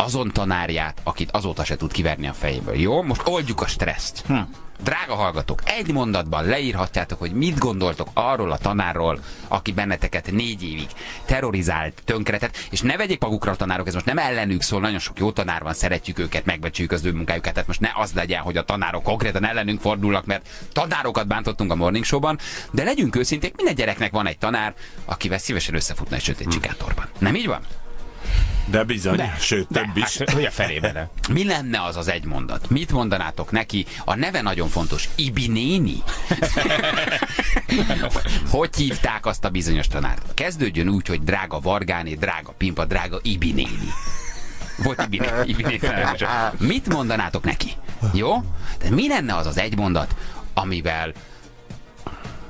azon tanárját, akit azóta se tud kiverni a fejéből. Jó? Most oldjuk a stresszt. Hm. Drága hallgatók, egy mondatban leírhatjátok, hogy mit gondoltok arról a tanárról, aki benneteket négy évig terrorizált, tönkretett, és ne vegyék magukra a tanárok, ez most nem ellenük szól, nagyon sok jó tanár van, szeretjük őket, megbecsüljük az ő munkájukat, tehát most ne az legyen, hogy a tanárok konkrétan ellenünk fordulnak, mert tanárokat bántottunk a Morning Show-ban, de legyünk őszinték, minden gyereknek van egy tanár, akivel szívesen összefutna egy sötét csikátorban. Nem így van? De bizony, de, sőt, több is. Hát, hogy a felébe. Mi lenne az az egy mondat? Mit mondanátok neki? A neve nagyon fontos. Ibi néni? hogy hívták azt a bizonyos tanárt? Kezdődjön úgy, hogy drága Vargáné, drága Pimpa, drága Ibi néni. Volt Ibi, Ibi. Mit mondanátok neki? Jó? De mi lenne az az egy mondat, amivel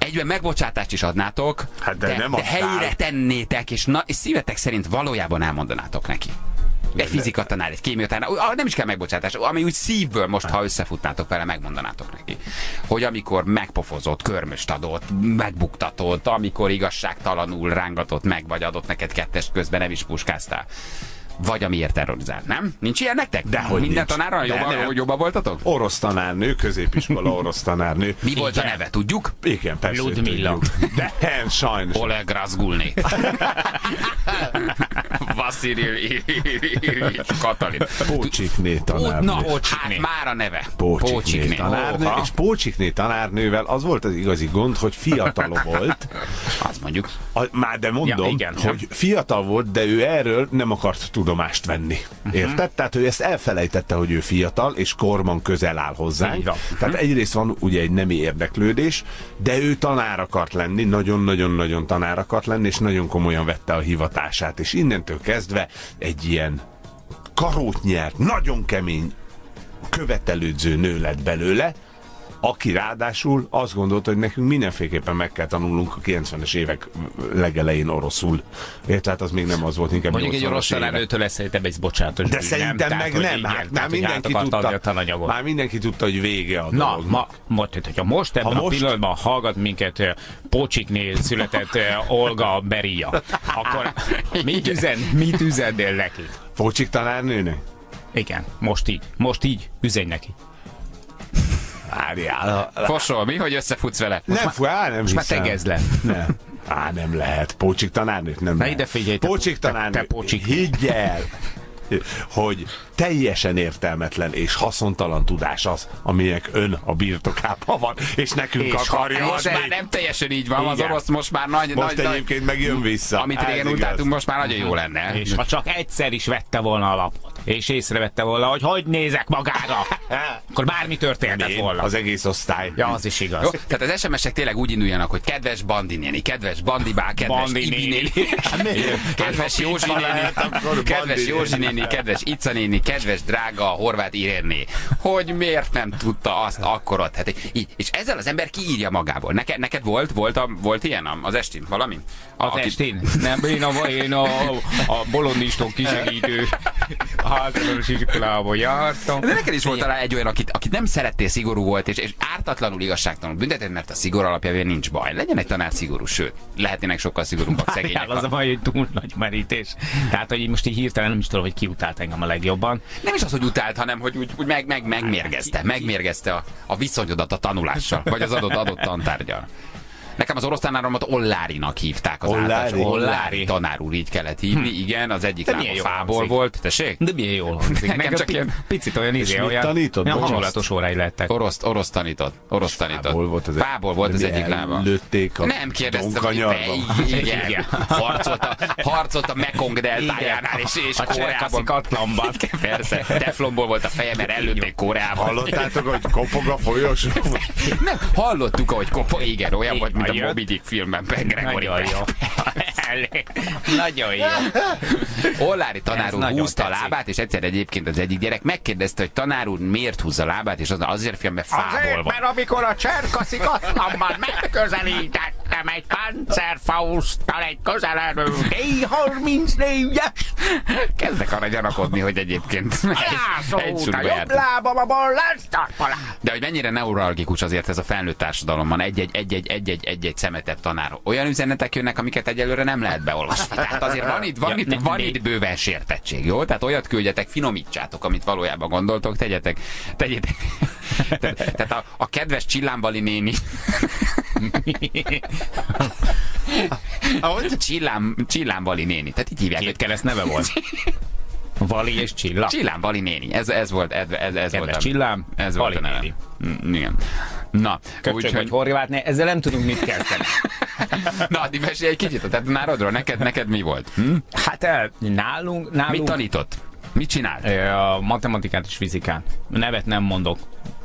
egyben megbocsátást is adnátok, Hát de de, nem de helyre tennétek, és, na, és szívetek szerint valójában elmondanátok neki. Egy fizika tanár, egy kémia tanár, ah, nem is kell megbocsátás, ami úgy szívből most, ha összefutnátok vele, megmondanátok neki. Hogy amikor megpofozott, körmöst adott, megbuktatott, amikor igazságtalanul rángatott meg, vagy adott neked kettest közben, nem is puskáztál. Vagy amiért terrorizált, nem? Nincs ilyen nektek? Dehogy Minden nincs. tanára De jobban, jobban voltatok? Orosz tanárnő, középiskola orosz tanárnő. Mi volt a neve, tudjuk? Igen, persze. hogy Ludmilla. tudjuk. De nem, sajnos. Oleg Razgulni. Vassziril Katalin. Pócsikné tanárnő. Na, hát már a neve. Pócsikné tanárnő, Oha. és Pócsikné tanárnővel az volt az igazi gond, hogy fiatal volt, Azt mondjuk. a, már de mondom, Ja, igen. hogy fiatal volt, de ő erről nem akart tudomást venni. Mhm. Érted? Tehát ő ezt elfelejtette, hogy ő fiatal, és korban közel áll hozzánk. Így van. Tehát egyrészt van ugye egy nemi érdeklődés, de ő tanár akart lenni, nagyon-nagyon-nagyon tanár akart lenni, és nagyon komolyan vette a hivatását, és innentől kezdve egy ilyen karót nyert, nagyon kemény követelődző nő lett belőle, aki ráadásul azt gondolta, hogy nekünk mindenféleképpen meg kell tanulnunk a 90-es évek legelején oroszul. Érted? Tehát az még nem az volt, inkább Mondjuk egy 80-as orosz tanárnőtől lesz szerintem egy bocsánatos De szerintem Tehát, meg nem, igen, hát már mindenki tudta, a már mindenki tudta, hogy vége a Na, dolognak. ma, most, hogyha most ebben Ha a most- pillanatban hallgat minket Pocsiknél született Olga Beria, akkor mit, üzen, mit üzennél neki? Fócsik tanárnőnek? Igen, most így, most így, üzenj neki. Várjál. Fosol, mi, hogy összefutsz vele? Nem, fú, á, nem Most már hiszem. tegezd le. Nem. Á, nem lehet. Pócsik tanárnőt nem Na lehet. ide figyelj, te- Pócsik te- tanárnő. te pócsik. Higgy el. hogy teljesen értelmetlen és haszontalan tudás az, aminek ön a birtokában van, és nekünk És akarja Most adni. már nem teljesen így van, az Igen. orosz most már nagy, Most nagy, egyébként meg jön vissza. amit régen utáltunk, most már nagyon jó lenne. És ha csak egyszer is vette volna a lapot, és észrevette volna, hogy hogy nézek magára, akkor bármi történhetett Én, volna. az egész osztály. Ja, az is igaz. Jó, tehát az SMS-ek tényleg úgy induljanak, hogy kedves Bandi néni, kedves Bandi bá, kedves Bandi Ibi néni. néni, kedves Józsi Ha néni, kedves Józsi néni, kedves Ica néni, kedves drága Horváth Irérné, hogy miért nem tudta azt akkor ott. Hát így, és ezzel az ember kiírja magából. Neked, neked volt, volt, a, volt ilyen az estin valami? A, Az estén? Nem, én a, én a, a bolondistól kisegítő általános iskolában jártam. De neked is volt talán egy olyan, akit, akit nem szerettél, szigorú volt, és, és ártatlanul igazságtalanul büntetett, mert a szigor alapjában nincs baj. Legyen egy tanár szigorú, sőt, lehetnének sokkal szigorúbbak szegények. Az a baj, hogy túl nagy merítés. Tehát, hogy most így hirtelen nem is tudom, hogy ki utált engem a legjobban. Nem is az, hogy utált, hanem hogy úgy, úgy meg, meg, megmérgezte. Megmérgezte a, a viszonyodat a tanulással, vagy az adott, adott tantárgyal. Nekem az orosz tanáromat Ollárinak hívták. Az Ollári? általános Ollári tanár úr, így kellett hívni. Igen, az egyik De lába fából hangzik. volt. Tessék? De milyen jól hangzik. Nekem Nekem csak ilyen- picit olyan izé, olyan, tanított? olyan Orosz? hangulatos órái lettek. Orosz, orosz tanított. Orosz tanított. Fából volt az, Fából volt az egyik lába. Lőtték a Nem kérdeztem, hogy igen. Igen. Harcolt a, harcolt a Mekong deltájánál, és, és a Koreában. Katlanban. Persze, teflonból volt a feje, mert előtték Koreában. Hallottátok, hogy kopog a folyosó? Nem, hallottuk, ahogy kopa, igen, olyan volt, mint a. Moby Dick filmben, Ben Gregory. Nagyon jó. Nagyon jó. Ollári tanár úr húzta a lábát, és egyszer egyébként az egyik gyerek megkérdezte, hogy tanár úr miért húzza a lábát, és az azért mert fából van. mert amikor a cserkaszi katlanban megközelítettem egy pancerfausztal egy közeledő D34-es Kezdek arra gyanakodni, hogy egyébként egy, egy a jobb lábam a bal. De hogy mennyire neuralgikus azért ez a felnőtt társadalomban egy-egy, egy-egy, egy-egy, egy-egy szemetebb tanár. Olyan üzenetek jönnek, amiket egyelőre nem lehet beolvasni. Tehát azért van itt, van Ja, itt, van itt bőven sértettség, jó? Tehát olyat küldjetek, finomítsátok, amit valójában gondoltok, tegyetek, tegyétek. Te- Tehát a, a kedves Csillámbali néni, Ahogy? Csillám, Csillámbali néni, tehát így hívják, Két kereszt neve volt. Vali és Csilla. Csillámbali néni, ez, ez volt, ez, ez, ez volt a, Csillám, ez volt a néni. Mm, Igen. Na, úgyhogy- vagy horvát, ne, ezzel nem tudunk mit kezdeni. Na, addig mesélj egy kicsit a tanárodról, neked, neked mi volt? Hm? Hát nálunk, nálunk Mit tanított? Mit csinált? A matematikát és fizikát. Nevet nem mondok,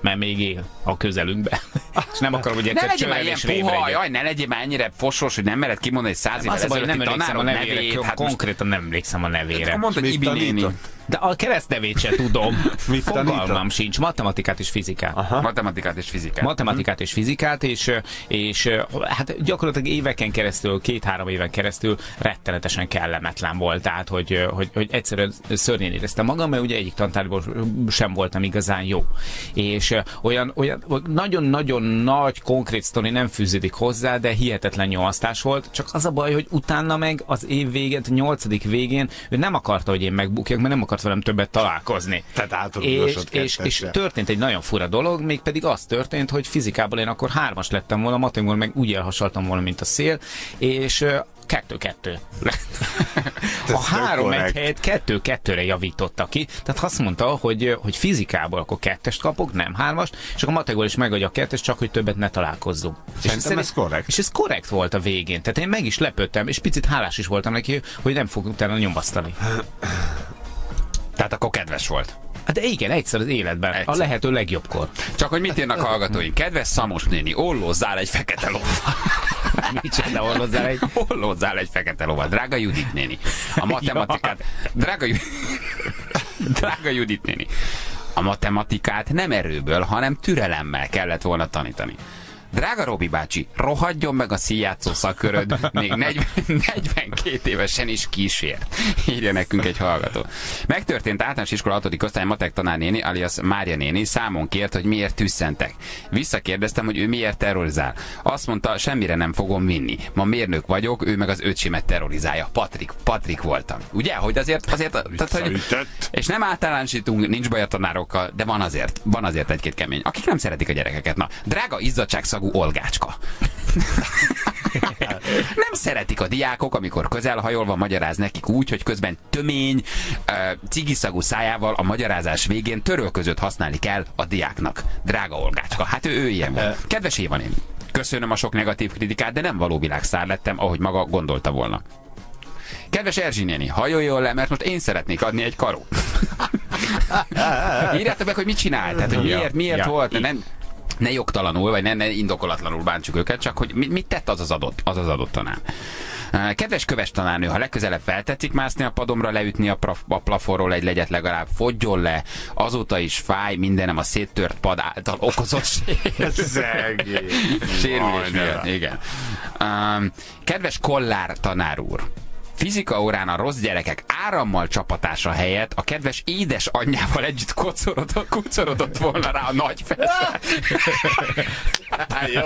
mert még él a közelünkbe. És nem akarom, hogy egyszer csörel és puha, rébre jaj, ne legyél már ennyire fosos, hogy nem mered kimondani egy száz évvel ezelőtti nevére, nevét. Hát konkrétan nem emlékszem a nevére. mondta, hogy Ibi néni. De a keresztnevét se tudom. Mit Fogalmam sincs. Matematikát és fizikát. Aha. Matematikát és fizikát. Matematikát és fizikát, és, és hát gyakorlatilag éveken keresztül, két-három éven keresztül rettenetesen kellemetlen volt. Tehát, hogy, hogy, hogy egyszerűen szörnyen éreztem magam, mert ugye egyik tantárból sem voltam igazán jó. És olyan, olyan nagyon-nagyon nagy, konkrét sztori nem fűződik hozzá, de hihetetlen nyomasztás volt. Csak az a baj, hogy utána meg az év végén, a nyolcadik végén, ő nem akarta, hogy én megbukjak, mert nem akart velem többet találkozni. Tehát És, és, és történt egy nagyon fura dolog, mégpedig az történt, hogy fizikából én akkor hármas lettem volna, matematikból meg úgy elhasaltam volna, mint a szél, és kettő-kettő. A három egy helyet kettő-kettőre javította ki, tehát azt mondta, hogy, hogy fizikából akkor kettest kapok, nem hármast, és akkor matekból is megadja a kettest, csak hogy többet ne találkozzunk. Szerintem szerint- ez korrekt. És ez korrekt volt a végén. Tehát én meg is lepődtem, és picit hálás is voltam neki, hogy nem fog utána nyomasztani. Tehát akkor kedves volt. Hát igen, egyszer az életben. Egyszer. A lehető legjobbkor. Csak hogy mit írnak a hallgatóink? Kedves Szamos néni, ollózzál egy fekete lovat. Micsoda hozzá egy... Ollózzál egy fekete lovat. Drága Judit néni. A matematikát... Drága, Ju... Drága Judit néni. A matematikát nem erőből, hanem türelemmel kellett volna tanítani. Drága Robi bácsi, rohadjon meg a színjátszó szakköröd, még 40, 42 évesen is kísért. Írja nekünk egy hallgató. Megtörtént általános iskola 6. osztály matek tanárnéni, alias Mária néni számon kért, hogy miért tüsszentek. Visszakérdeztem, hogy ő miért terrorizál. Azt mondta, semmire nem fogom vinni. Ma mérnök vagyok, ő meg az öcsimet terrorizálja. Patrik, Patrik voltam. Ugye, hogy azért, azért, tehát, hogy, és nem általánosítunk, nincs baj a tanárokkal, de van azért, van azért egy-két kemény, akik nem szeretik a gyerekeket. Na, drága izzadságszagú olgácska. Nem szeretik a diákok, amikor közelhajolva magyaráz nekik úgy, hogy közben tömény, cigiszagú szájával a magyarázás végén törölközőt használni kell a diáknak. Drága Olgácska, hát ő, ő ilyen van. Kedves Éva néni, köszönöm a sok negatív kritikát, de nem való világszár lettem, ahogy maga gondolta volna. Kedves Erzsi néni, hajoljon le, mert most én szeretnék adni egy karót. Írjátok meg, hogy mit csinál, tehát hogy miért, miért Ja. volt, nem, ne jogtalanul, vagy ne, ne indokolatlanul bántsuk őket, csak hogy mit, mit tett az az adott, az az adott tanár. Kedves köves tanárnő, ha legközelebb feltetszik mászni a padomra, leütni a, praf, a plafonról egy legyet legalább, fogjon le, azóta is fáj mindenem a széttört pad által okozott sérülés miatt. Igen. Um, kedves Kollár tanár úr, fizika órán a rossz gyerekek árammal csapatása helyett a kedves édes anyjával együtt kocorodott, kucorodott volna rá a nagy. Jó.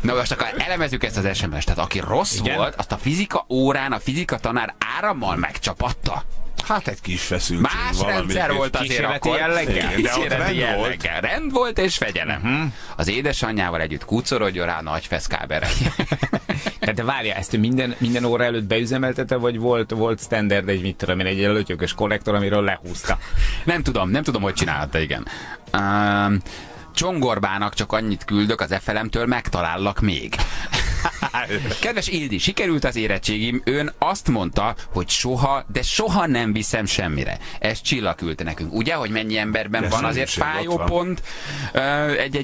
Na most akkor elemezzük ezt az SMS-t. Tehát aki rossz Igen. volt, azt a fizika órán a fizika tanár árammal megcsapatta. Hát egy kis feszültség. Más rendszer volt azért kísérleti akkor. jelleggel? De kísérleti rend volt. jelleggel. Rend volt és fegyelem. Uh-huh. Az édesanyjával együtt kucorodjon rá nagy feszkábere. Tehát de várja, ezt minden, minden óra előtt beüzemeltette, vagy volt, volt standard egy, mit tudom én, egy lötyögös konnektor, amiről lehúzta? Nem tudom, nem tudom, hogy csinálta, igen. Um, Csongorbának csak annyit küldök az FLM-től, megtalállak még. Kedves Ildi, sikerült az érettségim. Ön azt mondta, hogy soha, de soha nem viszem semmire. Ez Csilla küldte nekünk. Ugye, hogy mennyi emberben De van azért fájó van. pont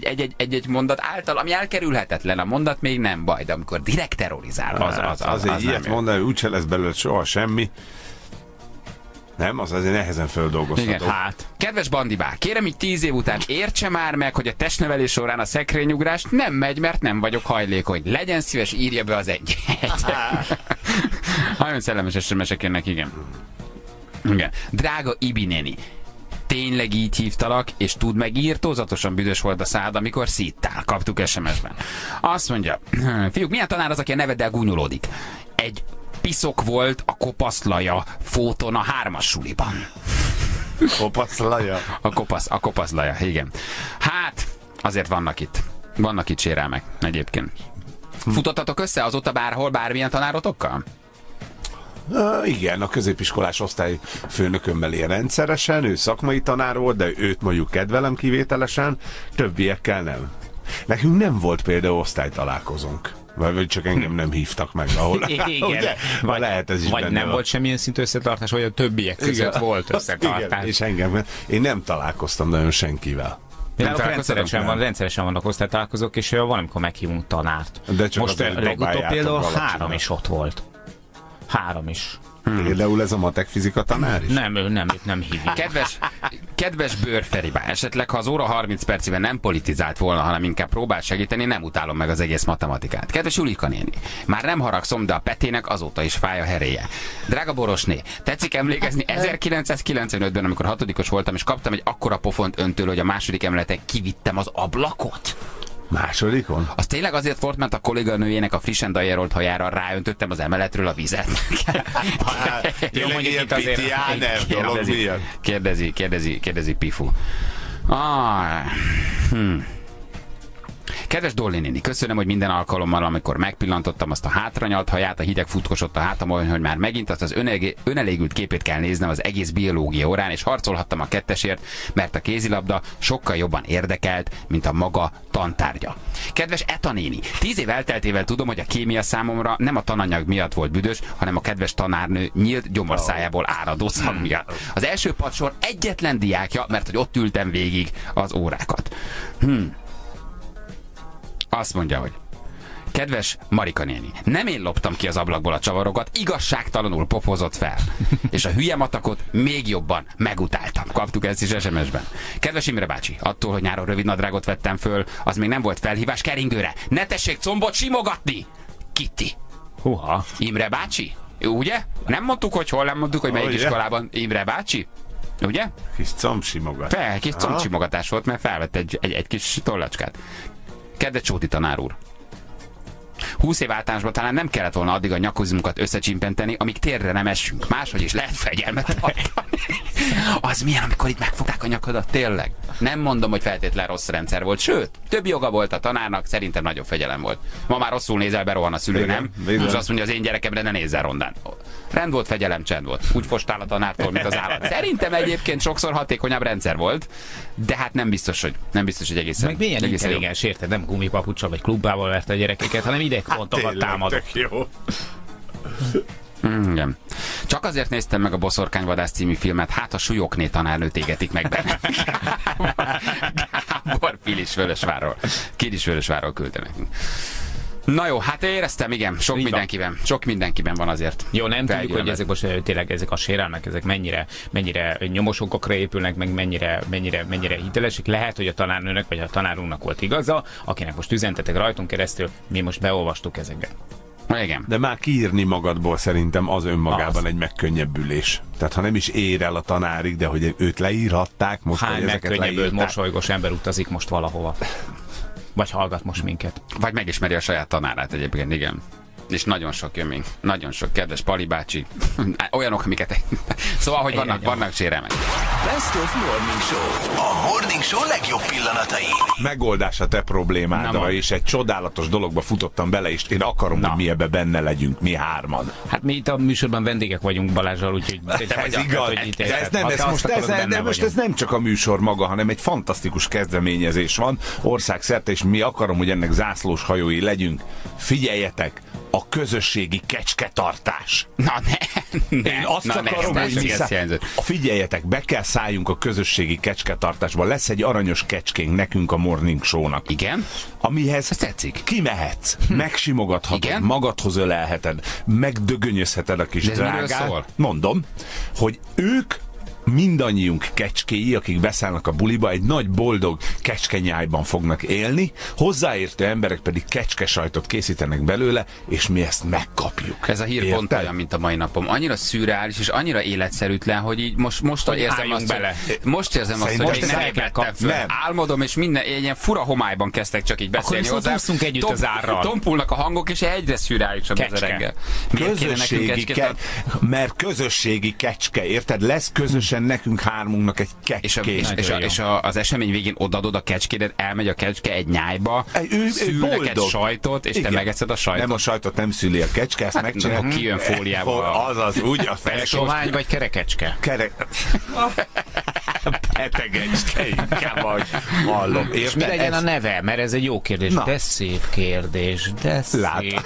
egy-egy, mondat által, ami elkerülhetetlen. A mondat még nem baj, de amikor direkt terrorizál, az, az, az, az, azért az ilyet nem jó. mondani, úgyse lesz belőle soha semmi. Nem, az azért nehezen földolgozható. Igen, Hát. Kedves bandibá, kérem így tíz év után értse már meg, hogy a testnevelés során a szekrényugrás nem megy, mert nem vagyok hajlékony. Legyen szíves, írja be az egy. Nagyon szellemes SMS-ek jönnek, igen. Igen. Drága Ibi néni, tényleg így hívtalak, és tud meg írtózatosan büdös volt a szád, amikor szíttál. Kaptuk SMS-ben. Azt mondja, fiúk, milyen tanár az, aki a neveddel gúnyolódik? Egy piszok volt a kopaszlaja fóton a hármas suliban. Kopasz Laja. A kopasz, a kopasz laja, igen. Hát, azért vannak itt. Vannak itt sérelmek egyébként. Futottatok össze azóta bárhol, bármilyen tanárotokkal? Uh, igen, a középiskolás osztály főnökömmel ilyen rendszeresen, ő szakmai tanár volt, de őt mondjuk kedvelem kivételesen, többiekkel nem. Nekünk nem volt például osztálytalálkozónk. Vagy, csak engem nem hívtak meg, ahol... Igen. Ugye? Vagy, lehet ez is vagy benne nem van. volt semmilyen szintű összetartás, vagy a többiek között Igen. volt Igen, összetartás. és engem, én nem találkoztam nagyon senkivel. Találkoztatok? rendszeresen, Nem. van, rendszeresen vannak osztálytalálkozók, és ö, van, amikor meghívunk tanárt. De csak Most legutóbb például három is ott volt. Három is. Hmm. Például ez a matek fizika tanár is? Nem, ő nem, őt nem hívjuk. Kedves, kedves bőrferibá, esetleg ha az óra 30 percében nem politizált volna, hanem inkább próbált segíteni, nem utálom meg az egész matematikát. Kedves Julika néni, már nem haragszom, de a Petének azóta is fáj a heréje. Drága Borosné, tetszik emlékezni 1995-ben, amikor hatodikos voltam, és kaptam egy akkora pofont öntől, hogy a második emeleten kivittem az ablakot? Másodikon? Az tényleg azért volt, mert a kolléganőjének a frissen dajerolt hajára ráöntöttem az emeletről a vizet. Tényleg mondjuk ilyen itt azért- pitiáner dolog kérdezi, miatt? kérdezi, kérdezi, kérdezi Pifu. Ah, hm. Kedves Dolly néni, köszönöm, hogy minden alkalommal, amikor megpillantottam azt a hátranyalt haját, a hideg futkosott a hátamon, hogy már megint azt az önelég, önelégült képét kell néznem az egész biológia órán, és harcolhattam a kettesért, mert a kézilabda sokkal jobban érdekelt, mint a maga tantárgya. Kedves Eta néni, tíz év elteltével tudom, hogy a kémia számomra nem a tananyag miatt volt büdös, hanem a kedves tanárnő nyílt gyomorszájából áradó szag miatt. Az első padsor egyetlen diákja, mert hogy ott ültem végig az órákat. Hm. Azt mondja, hogy Kedves Marika néni, nem én loptam ki az ablakból a csavarokat, igazságtalanul popozott fel. És a hülye matakot még jobban megutáltam. Kaptuk ezt is SMS-ben. Kedves Imre bácsi, attól, hogy nyáron rövid nadrágot vettem föl, az még nem volt felhívás keringőre. Ne tessék combot simogatni! Kitti. Huha. Imre bácsi? Ugye? Nem mondtuk, hogy hol, nem mondtuk, hogy melyik Ugye? iskolában. Imre bácsi? Ugye? Kis combsimogat. Fel, kis combcsimogatás volt, mert felvett egy, egy, egy kis tollacskát. Kedves Csóti tanár úr! 20 év általánosban talán nem kellett volna addig a nyakuzmunkat összecsimpenteni, amíg térre nem essünk. Máshogy is lehet fegyelmet tartani. Az milyen, amikor itt megfogták a nyakadat, tényleg? Nem mondom, hogy feltétlen rossz rendszer volt, sőt, több joga volt a tanárnak, szerintem nagyobb fegyelem volt. Ma már rosszul nézel, berohan a szülő, Igen, nem? igen. És azt mondja, az én gyerekemre ne nézzel rondán. Rend volt, fegyelem, csend volt. Úgy fostál a tanártól, mint az állat. Szerintem egyébként sokszor hatékonyabb rendszer volt, de hát nem biztos, hogy nem biztos, hogy egészen. Meg milyen egészen intelligens, érted? Nem gumipapucsal vagy klubával verte a gyerekeket, hanem idegpontokat Tényleg, támadott. tök jó. Mm, igen. Csak azért néztem meg a Boszorkányvadász című filmet, hát a súlyokné tanárnőt égetik meg benne. Gábor Pilisvörösvárról. Kilisvörösvárról küldte nekünk. Na jó, hát éreztem, igen, sok Így van. mindenkiben, sok mindenkiben van azért. Jó, nem tudjuk, hogy ezek most tényleg ezek a sérelmek, ezek mennyire, mennyire nyomosokokra épülnek, meg mennyire, mennyire, mennyire hitelesek. Lehet, hogy a tanárnőnek vagy a tanárunknak volt igaza, akinek most üzentetek rajtunk keresztül, mi most beolvastuk ezeket. Igen. De már kiírni magadból szerintem az önmagában Az. egy megkönnyebbülés. Tehát ha nem is ér el a tanárig, de hogy őt leírhatták, most Hány hogy ezeket leírták. mosolygós ember utazik most valahova. Vagy hallgat most minket. Vagy megismeri a saját tanárát egyébként, igen. És nagyon sok jön még. Nagyon sok. Kedves Pali bácsi. Olyanok, amiket... Szóval, hogy vannak, vannak sérelmek. Best of Morning Show. A Morning Show legjobb pillanatai. Megoldás a te problémádra, és egy csodálatos dologba futottam bele, és én akarom, Na. hogy mi ebbe benne legyünk, mi hárman. Hát mi itt a műsorban vendégek vagyunk Balázsral, úgyhogy... Ez igaz, hogy de ez nem, ez most, ez, benne most ez nem csak a műsor maga, hanem egy fantasztikus kezdeményezés van országszerte, és mi akarom, hogy ennek zászlós hajói legyünk. Figyeljetek, a közösségi kecsketartás. Na ne, ne. Én azt Na, ne, akarom, ez hogy nem mi szá... Figyeljetek, be kell szálljunk a közösségi kecsketartásba. Lesz egy aranyos kecskénk nekünk a Morning Show-nak. Igen? Amihez Ez tetszik. kimehetsz, megsimogathatod, Igen? magadhoz ölelheted, megdögönyözheted a kis De drágát. szól? Mondom, hogy ők mindannyiunk kecskéi, akik beszállnak a buliba, egy nagy boldog kecskenyájban fognak élni, hozzáértő emberek pedig kecskesajtot készítenek belőle, és mi ezt megkapjuk. Ez a hír Érted? pont olyan, mint a mai napom. Annyira szürreális és annyira életszerűtlen, hogy így most, most Hogy érzem azt, bele. Hogy, most érzem azt, hogy most nem föl. Nem. Álmodom, és minden ilyen fura homályban kezdtek csak így beszélni viszont hozzá. együtt az árral. Tompulnak a hangok, és egyre szürreálisabb ez a Kecske. reggel. Miért Közösségi ke- mert közösségi kecske, érted? Lesz közösen nekünk hármunknak egy és, a, és, a, és a, az esemény végén odadod a kecskédet, elmegy a kecske egy nyájba, Ő- ő szül neked boldog. sajtot, és te Igen. megeszed a sajtot. Nem a sajtot nem szüli a kecske, ezt Hát, megcsinálja. kijön fóliával. Fo- Azaz, úgy a felső. Vagy kerekecske? Kerek... Betegecske inkább, vagy hallom. És mi legyen a Ez- neve? Mert ez egy jó kérdés. Na. De szép kérdés, de szép. Lát.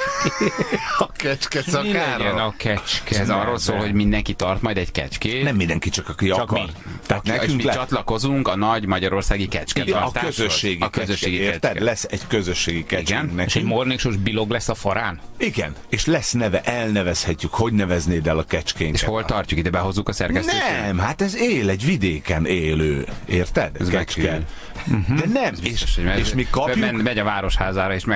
A kecske Mi legyen szakára? a kecske Ez arról szól, hogy mindenki tart majd egy kecskét. Nem mindenki csak, aki Csak akar. mi. Tehát és nekünk mi le... csatlakozunk a nagy magyarországi Igen, a közösségi, a közösségi kecske, érted? kecske. Lesz egy közösségi kecske Igen? És egy nekünk. morningsos bilog lesz a farán? Igen, és lesz neve, elnevezhetjük, hogy neveznéd el a kecskénket. És hol tartjuk? Ide behozzuk a szerkesztőt? Nem, hát ez él, egy vidéken élő. Érted? Ez kecske. meghűl. De nem, és, Biztos, megy- és mi kapjuk... Men, megy a városházára, és.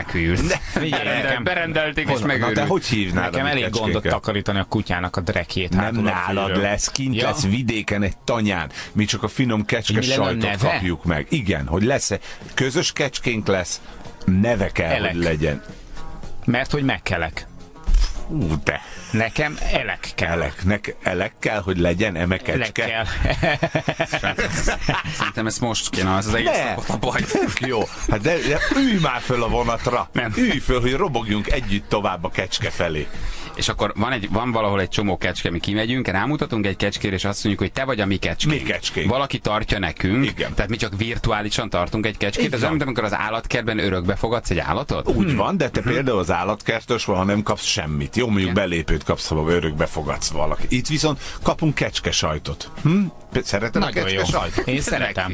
Berendel, nekem- berendelték, és Na te megőrült. hogy hívnád Nekem elég gondot kecskéket? takarítani a kutyának a drekjét Nem nálad lesz, kint Ja. lesz vidéken egy tanyán. Mi csak a finom kecske sajtot kapjuk meg. Igen, hogy lesz -e. közös kecskénk lesz, neve kell, Elek. hogy legyen. Mert hogy megkelek. Ú, de Nekem elek kell. elek, nek, elek kell, hogy legyen eme Elek kecske. kell. Szerintem ezt most kéne, az az egész Ne. napot a baj. Jó, hát de, de ülj már föl a vonatra. Nem. Ülj föl, hogy robogjunk együtt tovább a kecske felé. És akkor van, egy, van valahol egy csomó kecske, mi kimegyünk, rámutatunk egy kecskére, és azt mondjuk, hogy te vagy a mi kecskénk. Mi kecskénk. Valaki tartja nekünk, Igen. tehát mi csak virtuálisan tartunk egy kecskét. Így Ez olyan, mint amikor az állatkertben örökbe fogadsz egy állatot? Úgy van, de te például az állatkertös van, ha nem kapsz semmit. Jó, mondjuk belépőt kapsz, ha örökbe fogadsz valaki. Itt viszont kapunk kecske sajtot. Hm? Szereted Nagyon a jó. kecske sajtot? Én szeretem.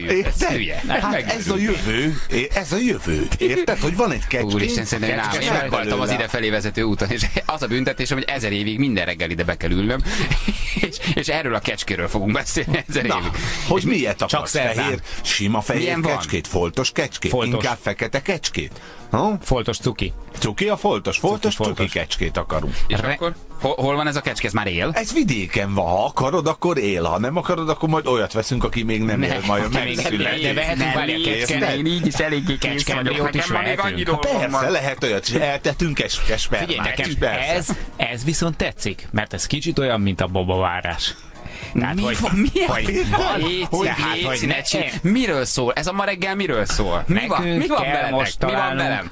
Hülye. Hát Megőrült. ez a jövő, ez a jövő. Érted, hogy van egy kecske? Úristen, szerintem én, én meghaltam az ide felé vezető úton, és az a büntetésem, hogy ezer évig minden reggel ide be kell ülnöm, és, és erről a kecskéről fogunk beszélni ezer Na, évig. hogy miért akarsz? szerdán. Fehér, sima fehér Milyen van? kecskét, foltos kecskét, Foltos. inkább fekete kecskét. Ha? Foltos cuki. Cuki a foltos, foltos, Cuki, cuki foltos. kecskét akarunk. És Re- akkor hol, hol van ez a kecske? Ez már él? Ez vidéken van, ha akarod, akkor él, ha nem akarod, akkor majd olyat veszünk, aki még nem él, majd aki még megszületik. de vehetünk várj, a kecske- én így is eléggé Kecskembriót vagyok. is van vehetünk. annyi dolgom Persze, van. lehet olyat, eltetünk kecske is, persze. ez, ez viszont tetszik, mert ez kicsit olyan, mint a babavárás. Tehát, mi hogy- van? Mi? hogy- Légy, hogy- hát, hogy ne- Miről szól? Ez a ma reggel miről szól? Mi van? Nekünk Mi van veletek? most Mi van velem?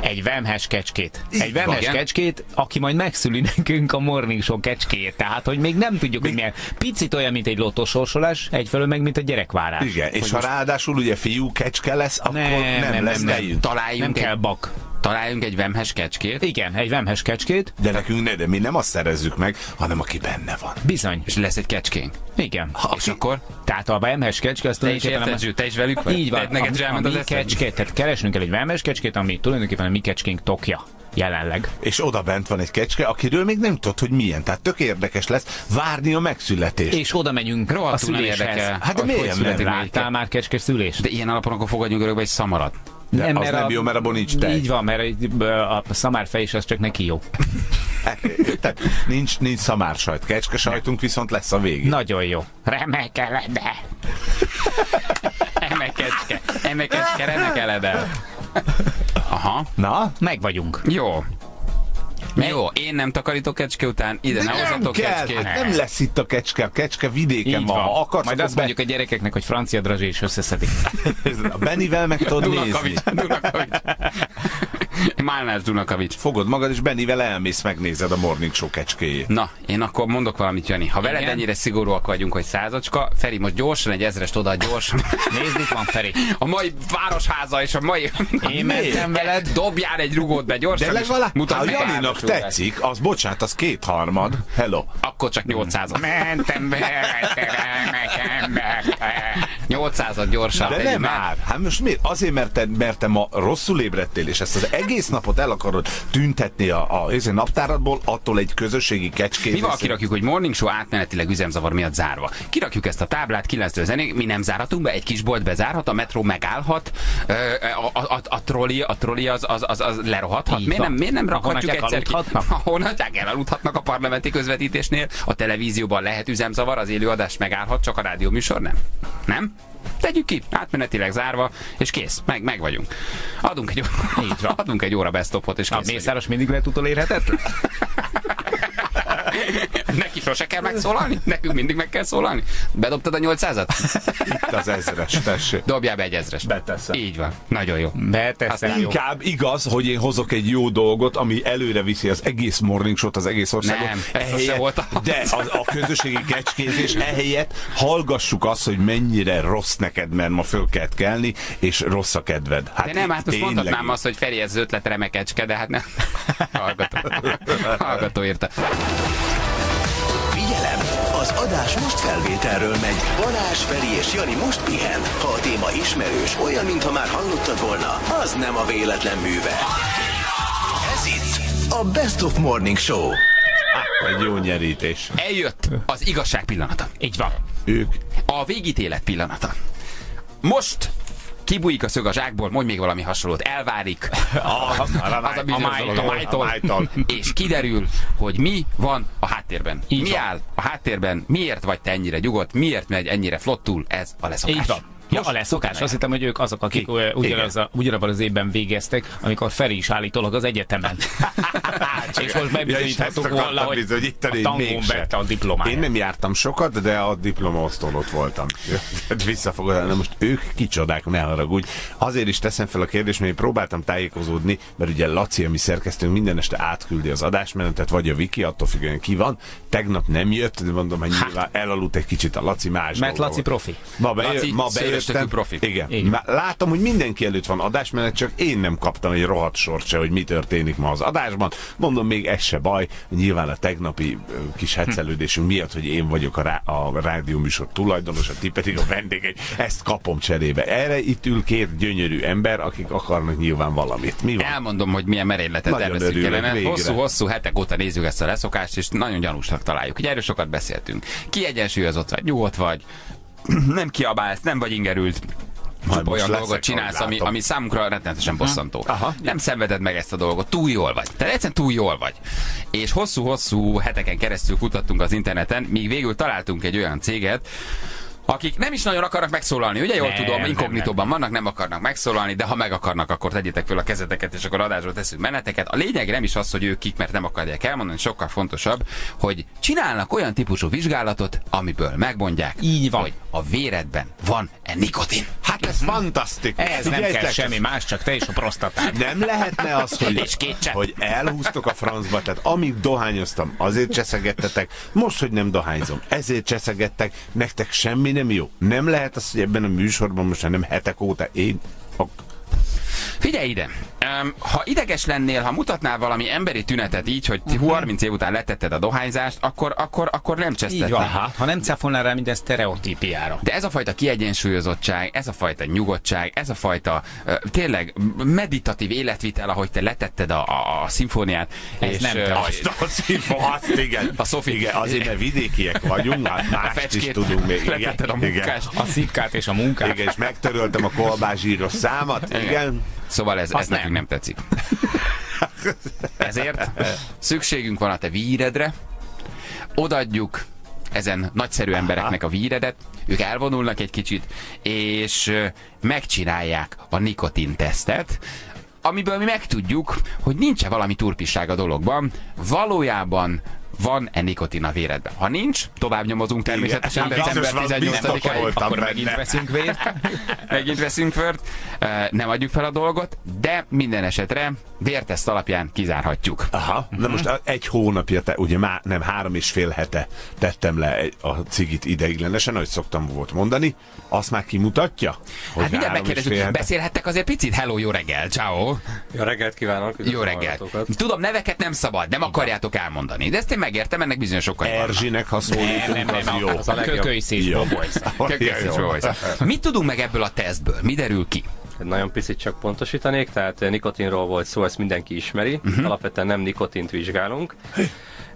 Egy vemhes kecskét. Egy van. vemhes Igen. kecskét, aki majd megszüli nekünk a Morning Show kecskéjét. Tehát, hogy még nem tudjuk, hogy milyen. Picit olyan, mint egy lotosorsolás, egyfelől meg, mint a gyerekvárás. Igen, és ha ráadásul ugye fiú kecske lesz, akkor Nem, nem, nem, lesz nem, nem. Találjunk Nem kell egy, bak. Találjunk egy vemhes kecskét, Igen, egy vemhes kecskét. De nekünk ne, de mi nem azt szerezzük meg, hanem aki benne van. Bizony. és lesz egy kecskénk. Igen. És akkor Tehát a vemhes kecske, az te is érted, a- te is velük vagy? Így van. Te- Neked a, a az mi kecskét, tehát keresnünk kell egy vemhes kecskét, ami tulajdonképpen a mi kecskénk tokja jelenleg. És oda bent van egy kecske, akiről még nem tudod, hogy milyen. Tehát tök érdekes lesz várni a megszületést. És oda megyünk a Rohadtul nem szüléshez. Hát de miért nem? Láttál már kecske szülést? De ilyen alapon akkor fogadjunk örökbe egy szamarat. De az nem jó, mert abban nincs tej. Így van, mert a szamárfej is az csak neki jó. Tehát nincs, nincs szamársajt. Kecske sajtunk viszont lesz a végén. Nagyon jó. Remekelede. Eme kecske, eme kecske, remekeled el. Aha, Na? Meg vagyunk. jó. Jó, én nem takarítok kecske után, ide De ne hozzatok kell, kecskét. hát nem lesz itt a kecske, a kecske vidéken Így van. van. Akarsz, Majd azt mondjuk a gyerekeknek, hogy francia drazsé is összeszedik. a Benivel meg tudod nézni. Dunakavics, Dunakavics. Málnás Dunakavics. Fogod magad, és Benivel elmész, megnézed a Morning Show kecskéjét. Na, én akkor mondok valamit, Jani. Ha veled Igen? ennyire szigorúak vagyunk, hogy százacska, Feri most gyorsan egy ezrest oda, gyorsan. Nézd, itt van Feri. A mai városháza és a mai... Én mentem veled. Dobjál egy rugót be gyorsan. De legalább, ha meg Janinak tetszik, az bocsánat, az kétharmad. Hello. Akkor csak 800 Mentem be, mentem be. 800 gyorsan. De nem már. Hát most miért? Azért, mert te, mert te ma rosszul ébredtél, és ezt az egész napot el akarod tüntetni a, a, a naptáradból, attól egy közösségi kecskét. Mi van, kirakjuk, hogy Morning Show átmenetileg üzemzavar miatt zárva. Kirakjuk ezt a táblát 9 zenék, mi nem zárhatunk be, egy kis bolt bezárhat, a metró megállhat, a, a, a, a troli, a troli az, az, az, az lerohadhat. Így Miért nem, miért nem rakhatjuk egyszer ki? A honatják elaludhatnak a parlamenti közvetítésnél, a televízióban lehet üzemzavar, az élőadás megállhat, csak a rádió műsor nem. Nem? Tegyük ki, átmenetileg zárva, és kész, meg, meg vagyunk. Adunk egy, van. adunk egy óra bestopot, és A kész vagyunk. Mészáros mindig lehet utolérhetetlen? Neki sose kell megszólalni? Nekünk mindig meg kell szólalni? Bedobtad a 800-at? Itt az ezres, tessék. Dobjál be egy ezres. Beteszem. Így van. Nagyon jó. Beteszem. Aztán jó. Inkább igaz, hogy én hozok egy jó dolgot, ami előre viszi az egész morning show az egész országot. Nem, sose volt De az, a közösségi kecskézés ehelyett hallgassuk azt, hogy mennyire rossz neked, mert ma föl kellett kelni, és rossz a kedved. Hát De nem, hát most mondhatnám azt, hogy Feri, ez ötlet remekecske, de hát nem. Hallgató. Hallgató írta. Figyelem! Az adás most felvételről megy. Balázs, Feri és Jani most pihen. Ha a téma ismerős, olyan, mintha már hallottad volna, az nem a véletlen műve. Ez itt a Best of Morning Show. Egy jó nyerítés. Eljött az igazság pillanata. Így van. Ők A végítélet pillanata. Most kibújik a szög a zsákból, mondj még valami hasonlót, elvárik az a bizonyos a májtól, a májtól. és kiderül, hogy mi van a háttérben. Így mi van. áll a háttérben, miért vagy te ennyire nyugodt, miért megy ennyire flottul, ez a leszokás. Így van. Ja, a leszokás. Azt hittem, hogy ők azok, akik ugyanaz a, ugyanabban az évben végeztek, amikor Feri is állítólag az egyetemen. és most Ja, ezt volna, hogy bizonyítani, a mégse. vette a diplomáját. Én nem jártam sokat, de a diplomaosztón ott voltam. Hát Visszafogod, na most ők kicsodák, ne haragudj. Azért is teszem fel a kérdést, mert én próbáltam tájékozódni, mert ugye Laci, ami szerkesztőnk minden este átküldi az adásmenetet, vagy a Viki, attól függően ki van. Tegnap nem jött, de mondom, hogy nyilván elaludt egy kicsit a Laci más Mert Laci volt. profi. Ma, bejö- Laci ma szélestökű bejöttem. profi. Igen. Igen. Látom, hogy mindenki előtt van adásmenet, csak én nem kaptam egy rohadt sort se, hogy mi történik ma az adásban. Mondom, még ez se baj. Nyilván a tegnapi kis hetszelődésünk miatt, hogy én vagyok a, rá, a rádióműsor tulajdonosa, ti pedig a vendégek, ezt kapom cserébe. Erre itt ül két gyönyörű ember, akik akarnak nyilván valamit. Mi van? Elmondom, hogy milyen merényletet kellene. végre. Hosszú-hosszú hetek óta nézzük ezt a leszokást, és nagyon gyanúsnak találjuk. Ugye erről sokat beszéltünk. Kiegyensúlyozott vagy, nyugodt vagy, nem kiabálsz, nem vagy ingerült. Majd olyan leszek, dolgot csinálsz, ami, ami számunkra rettenetesen bosszantó. Aha. Nem szenveded meg ezt a dolgot, túl jól vagy. Te egyszerűen túl jól vagy. És hosszú-hosszú heteken keresztül kutattunk az interneten, míg végül találtunk egy olyan céget, akik nem is nagyon akarnak megszólalni, ugye jól Nem, tudom, inkognitóban vannak, nem akarnak megszólalni, de ha meg akarnak, akkor tegyétek föl a kezeteket, és akkor adásról teszünk meneteket. A lényeg nem is az, hogy ők kik, mert nem akarják elmondani, sokkal fontosabb, hogy csinálnak olyan típusú vizsgálatot, amiből megmondják, Így van. hogy a véredben van-e nikotin. Hát ez fantasztikus. Ez nem kell semmi más, csak te és a prostatád. Nem lehetne az, hogy, És hogy elhúztok a francba, tehát amíg dohányoztam, azért cseszegettetek, most, hogy nem dohányzom, ezért cseszegettek, nektek semmi nem jó. Nem lehet az, hogy ebben a műsorban most nem hetek óta én a Figyelj ide! Um, ha ideges lennél, ha mutatnál valami emberi tünetet így, hogy Mhm. uh-huh. 30 év után letetted a dohányzást, akkor, akkor, akkor nem csesztetnél. van. Ha nem cáfolnál rá minden sztereotípiára. De ez a fajta kiegyensúlyozottság, ez a fajta nyugodtság, ez a fajta uh, tényleg meditatív életvitel, ahogy te letetted a, a, a szimfóniát. Ez nem te vagy. azt a színfó, azt igen. A Sophie. Igen, azért, mert vidékiek vagyunk, hát mást is fecskét tudunk még. Igen, a igen. munkást. A szikkát és a munkát. Igen, és megtöröltem a kolbázsíros számat, igen. Szóval ez, ez nem. nekünk nem tetszik. Ezért szükségünk van a te víredre, odaadjuk ezen nagyszerű embereknek a víredet, ők elvonulnak egy kicsit, és megcsinálják a nikotin tesztet, amiből mi megtudjuk, hogy nincs-e valami turpisság a dologban, valójában van-e nikotin a véredben. Ha nincs, tovább nyomozunk természetesen Igen. december Biztos van, biztos 18-án. voltam Akkor megint benne. veszünk vért. Megint veszünk vört, Ö, nem adjuk fel a dolgot, de minden esetre vérteszt alapján kizárhatjuk. Aha, na most a- egy hónapja, te, ugye már nem három és fél hete tettem le a cigit ideiglenesen, ahogy szoktam volt mondani, azt már kimutatja? Hogy Hát mindjárt megkérdezzük, beszélhettek azért picit? Hello, jó reggel, ciao. Jó reggelt kívánok! Jó üdvözlöm a reggel. hallgatókat. Tudom, neveket nem szabad, nem akarjátok elmondani, de ezt én megértem, ennek bizonyos okai. Erzsinek, ha Nem, szólítunk, nem, nem, az jó. az a kökölysz és Jó. Mit tudunk meg ebből a tesztből? Mi derül ki? Nagyon picit csak pontosítanék, tehát eh, nikotinról volt szó, ezt mindenki ismeri. Mhm. Uh-huh. Alapvetően nem nikotint vizsgálunk.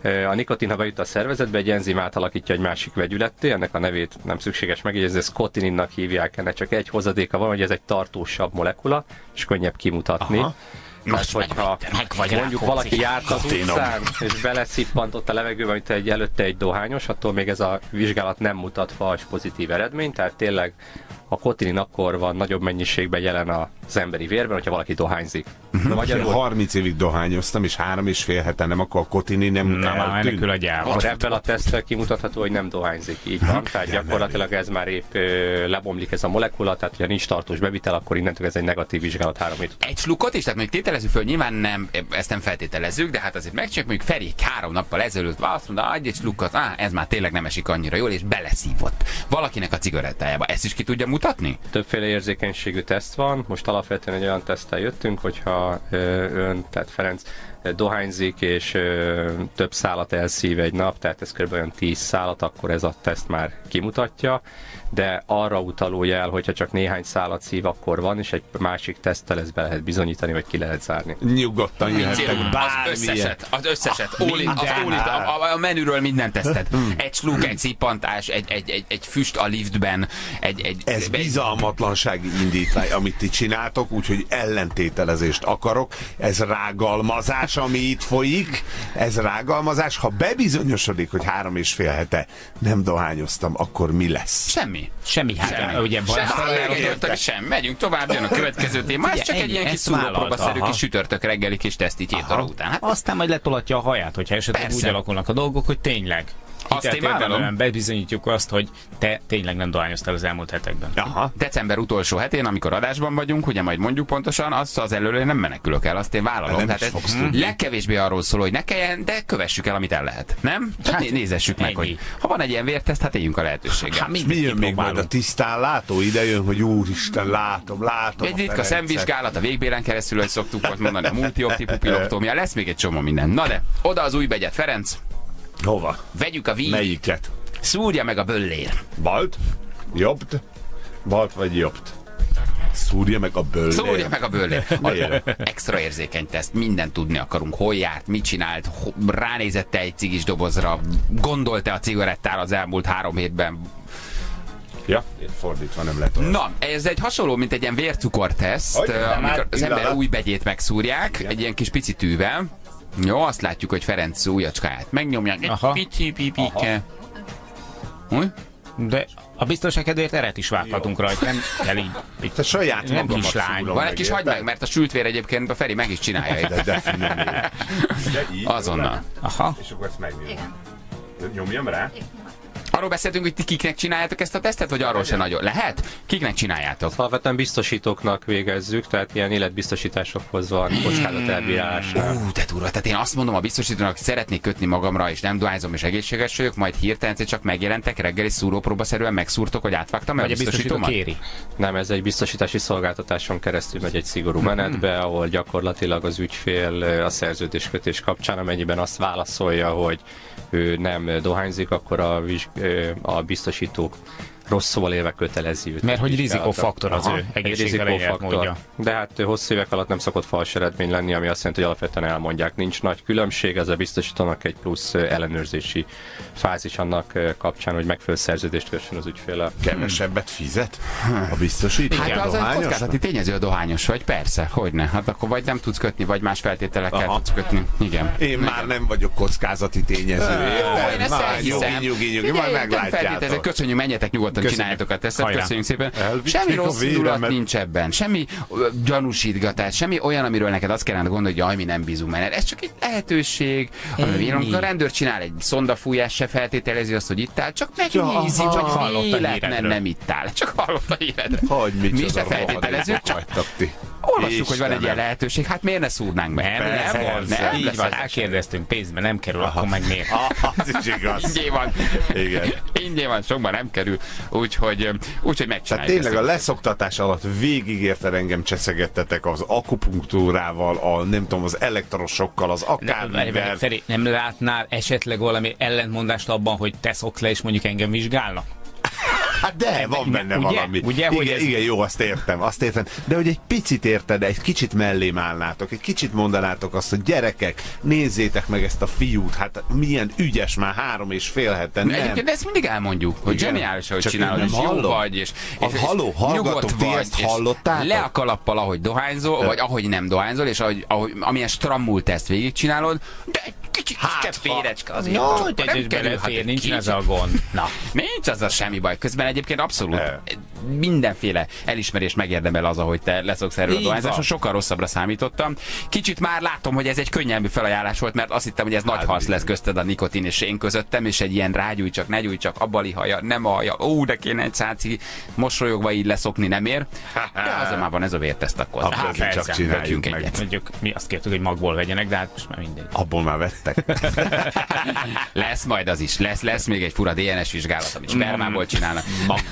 Eh, A nikotin, ha bejut a szervezetbe, egy enzim átalakítja egy másik vegyületté, ennek a nevét nem szükséges megjegyezni, ezt kotininnak hívják, ennek csak egy hozadéka van, hogy ez egy tartósabb molekula, és könnyebb kimutatni. Aha. Tehát, Most hogyha meg- meg vagy mondjuk rá, valaki járt az Kotinom. utcán, és beleszippantott a levegőbe, mint egy előtte egy dohányos, attól még ez a vizsgálat nem mutat fals pozitív eredményt, tehát tényleg a kotinin akkor van nagyobb mennyiségben jelen az emberi vérben, hogyha valaki dohányzik. Na, Magyarul 30 évig dohányoztam, és három és fél hete nem, akkor a kotini nem Nem, menekül a gyáva. Akkor ebből a teszttel kimutatható, hogy nem dohányzik. Így van, tehát gyakorlatilag ez már épp ö, lebomlik ez a molekula, tehát hogyha nincs tartós bevitel, akkor innentől ez egy negatív vizsgálat három hét. Egy slukot is, tehát mondjuk tételezzük föl, nyilván nem, ezt nem feltételezzük, de hát azért megcsináljuk, mondjuk Feri három nappal ezelőtt azt mondta, adj egy slukot, á, ez már tényleg nem esik annyira jól, és beleszívott valakinek a cigarettájába. Ezt is ki tudja mutatni? Többféle érzékenységű teszt van, most alapvetően egy olyan teszttel jöttünk, hogyha ön, tehát Ferenc dohányzik és ö, több szálat elszív egy nap, tehát ez kb. olyan 10 szálat, akkor ez a teszt már kimutatja, de arra utaló jel, hogyha csak néhány szálat szív, akkor van, és egy másik teszttel ezt be lehet bizonyítani, vagy ki lehet zárni. Nyugodtan jöhettek Az összeset, az összeset, all in, az all in, a, a, a menüről mindent teszted. Egy sluk, egy szippantás, egy, egy, egy, egy füst a liftben, egy, egy, Ez egy bizalmatlansági indítvány, amit ti csináltok, úgyhogy ellentételezést akarok. Ez rágalmazás, ami itt folyik. Ez rágalmazás. Ha bebizonyosodik, hogy három és fél hete nem dohányoztam, akkor mi lesz? Semmi. Semmi, hát Semmi. ugye Sem, Balázs sem, sem, megyünk tovább, jön a következő téma. Ez csak egy ilyen kis szúrópróbaszerű kis sütörtök reggeli kis teszt így után. Hát Aztán majd letolatja a haját, hogyha esetleg úgy alakulnak a dolgok, hogy tényleg Azt én vállalom. bebizonyítjuk azt, hogy te tényleg nem dohányoztál az elmúlt hetekben. Aha. december utolsó hetén, amikor adásban vagyunk, ugye majd mondjuk pontosan, azt az előre nem menekülök el, azt én vállalom. Nem Tehát ez fogsz tudni. legkevésbé arról szól, hogy ne kelljen, de kövessük el, amit el lehet. Nem? Hát, Hát, nézessük meg, ennyi. hogy ha van egy ilyen vérteszt, hát éljünk a lehetőséggel. Hát mi jön még majd kipróbálunk. a tisztán látó? Ide jön, hogy úristen, látom, látom. Egy a ritka szemvizsgálat a végbélen keresztül, hogy szoktuk volt mondani, a multiopti pupilloktómia, lesz még egy csomó minden. Na de, oda az új begyet, Ferenc, Hova? vegyük a víz, Melyiket? szúrja meg a böllér. Balt? Jobbt? Balt vagy jobbt? Szúrja meg a bőlnél. Szúrja meg a. Miért? Extra érzékeny teszt, mindent tudni akarunk, hol járt, mit csinált, ránézette egy cigis dobozra, gondolta a cigarettára az elmúlt három hétben. Ja, fordítva nem lehet olyan. Na, ez egy hasonló, mint egy ilyen vércukorteszt, amikor az ember új begyét megszúrják, egy ilyen kis pici tűvel. Jó, azt látjuk, hogy Ferenc ujjacskáját megnyomja, egy Aha. pici pipike. Úgy? De a biztonság kedvéért eret is vághatunk rajta, nem kell így. így Te saját nem kislány. szúrom Van egy kis hagyd meg, mert a sült vér egyébként a Feri meg is csinálja itt. De, de. De Azonnal. Aha. És akkor ezt megnyomom. Nyomjam rá? Arról beszéltünk, hogy ti kiknek csináljátok ezt a tesztet, vagy arról se nagyon? Lehet? Kiknek csináljátok? Alapvetően biztosítóknak végezzük, tehát ilyen életbiztosításokhoz van kockázat elbírálásra. Ú, de durva. Tehát én azt mondom a biztosítónak, szeretnék kötni magamra, és nem dohányzom, és egészséges vagyok, majd hirtelen csak megjelentek, reggeli szúrópróbaszerűen megszúrtok, hogy átvágtam el a biztosító biztosítómat? kéri. Nem, ez egy biztosítási szolgáltatáson keresztül megy egy szigorú menetbe, ahol gyakorlatilag az ügyfél a szerződéskötés kapcsán, amennyiben azt válaszolja, hogy ő nem dohányzik, akkor a, a biztosító rossz szóval élve kötelezi őt. Mert hogy rizikófaktor az Aha, ő leírt módja. De hát hosszú évek alatt nem szokott fals eredmény lenni, ami azt jelenti, hogy alapvetően elmondják. Nincs nagy különbség, ez a biztosítónak egy plusz ellenőrzési fázis annak kapcsán, hogy megfelelő szerződést kössön az ügyféle. Kevesebbet fizet a biztosító? Hát a az egy kockázati tényező a dohányos vagy, persze, hogy ne. Hát akkor vagy nem tudsz kötni, vagy más feltételekkel Aha. tudsz kötni. Igen. Én már nem vagyok kockázati tényező, Jó, érted? én ezt Már nyugi, nyugi, nyugi, majd meglátjátok. Köszönjük, menjetek nyugodtan, Köszönjük. csináljátok a tesztet, Hajrá. köszönjük szépen. Elvitték Semmi rossz véremet. indulat nincs ebben, semmi gyanúsítgatás, semmi olyan, amiről neked azt kellene gondolni, hogy jaj, mi nem bízunk benne. Ez csak egy lehetőség, ami amikor a rendőr csinál egy szondafújás, se feltételezi azt, hogy ittál, csak megnézi, aha, hogy hallott a véletlen híredről. nem ittál. Csak hallott a híredre. Hogy Mi se feltételezzük, rohadékok csak olvassuk, hogy van egy ilyen lehetőség, hát miért ne szúrnánk meg? Nem, Persze, nem, van. persze. Így lesz van, ez. elkérdeztünk pénzbe, nem kerül, akkor meg miért? Ah, Az is igaz. Ingyen van. Igen. Ingyen van, sokban nem kerül. Úgyhogy, úgyhogy Tehát megcsináljuk. tényleg a leszoktatás alatt végig érted engem cseszegettetek az akupunktúrával, a nem tudom, az elektrosokkal, az akármivel. Feri, nem látnál esetleg valami ellentmondást abban, hogy te szoksz le, és mondjuk engem vizsgálnak? Hát de, van benne ugye? valami. Ugye, hogy igen, ez- igen, jó, azt értem, azt értem. De hogy egy picit érted, egy kicsit mellém állnátok, egy kicsit mondanátok azt, hogy gyerekek, nézzétek meg ezt a fiút, hát milyen ügyes már három és fél heten, nem? Egyébként ezt mindig elmondjuk, hogy Igen. zseniális, hogy Csak csinálod, és nem jó hallom. vagy, és, és, halló, nyugodt ti vagy, ezt és hallottátok? Le a kalappal, ahogy dohányzol, vagy ahogy nem dohányzol, és ahogy, ahogy amilyen strammul teszt végigcsinálod, de egy kicsit Hát, hát, férecske azért. No, csak de nem kerül, hát nincs ez a gond. Na, Nincs az a semmi baj. Közben egyébként abszolút. Mindenféle elismerést megérdemel az, ahogy te leszoksz erről a Így dohányzásról. Sokkal rosszabbra számítottam. Kicsit már látom, hogy ez egy könnyelmű felajánlás volt, mert azt hittem, hogy ez nagy Hát harc bizony. lesz közted a nikotin és én közöttem, és egy ilyen rágyúj csak, ne gyújj csak, abba lihaja, nem alja, ó, de kéne egy száci, mosolyogva így leszokni nem ér. De azért már van ez a vérteszt akkor. Abból Hát, csak persze, csináljuk vegyünk meg. egyet. mondjuk mi azt kértük, hogy magból vegyenek, de hát most már mindegy. Abból már vettek. Lesz majd az is, lesz, lesz még egy fura DNS vizsgálat, amit spermából csinálnak.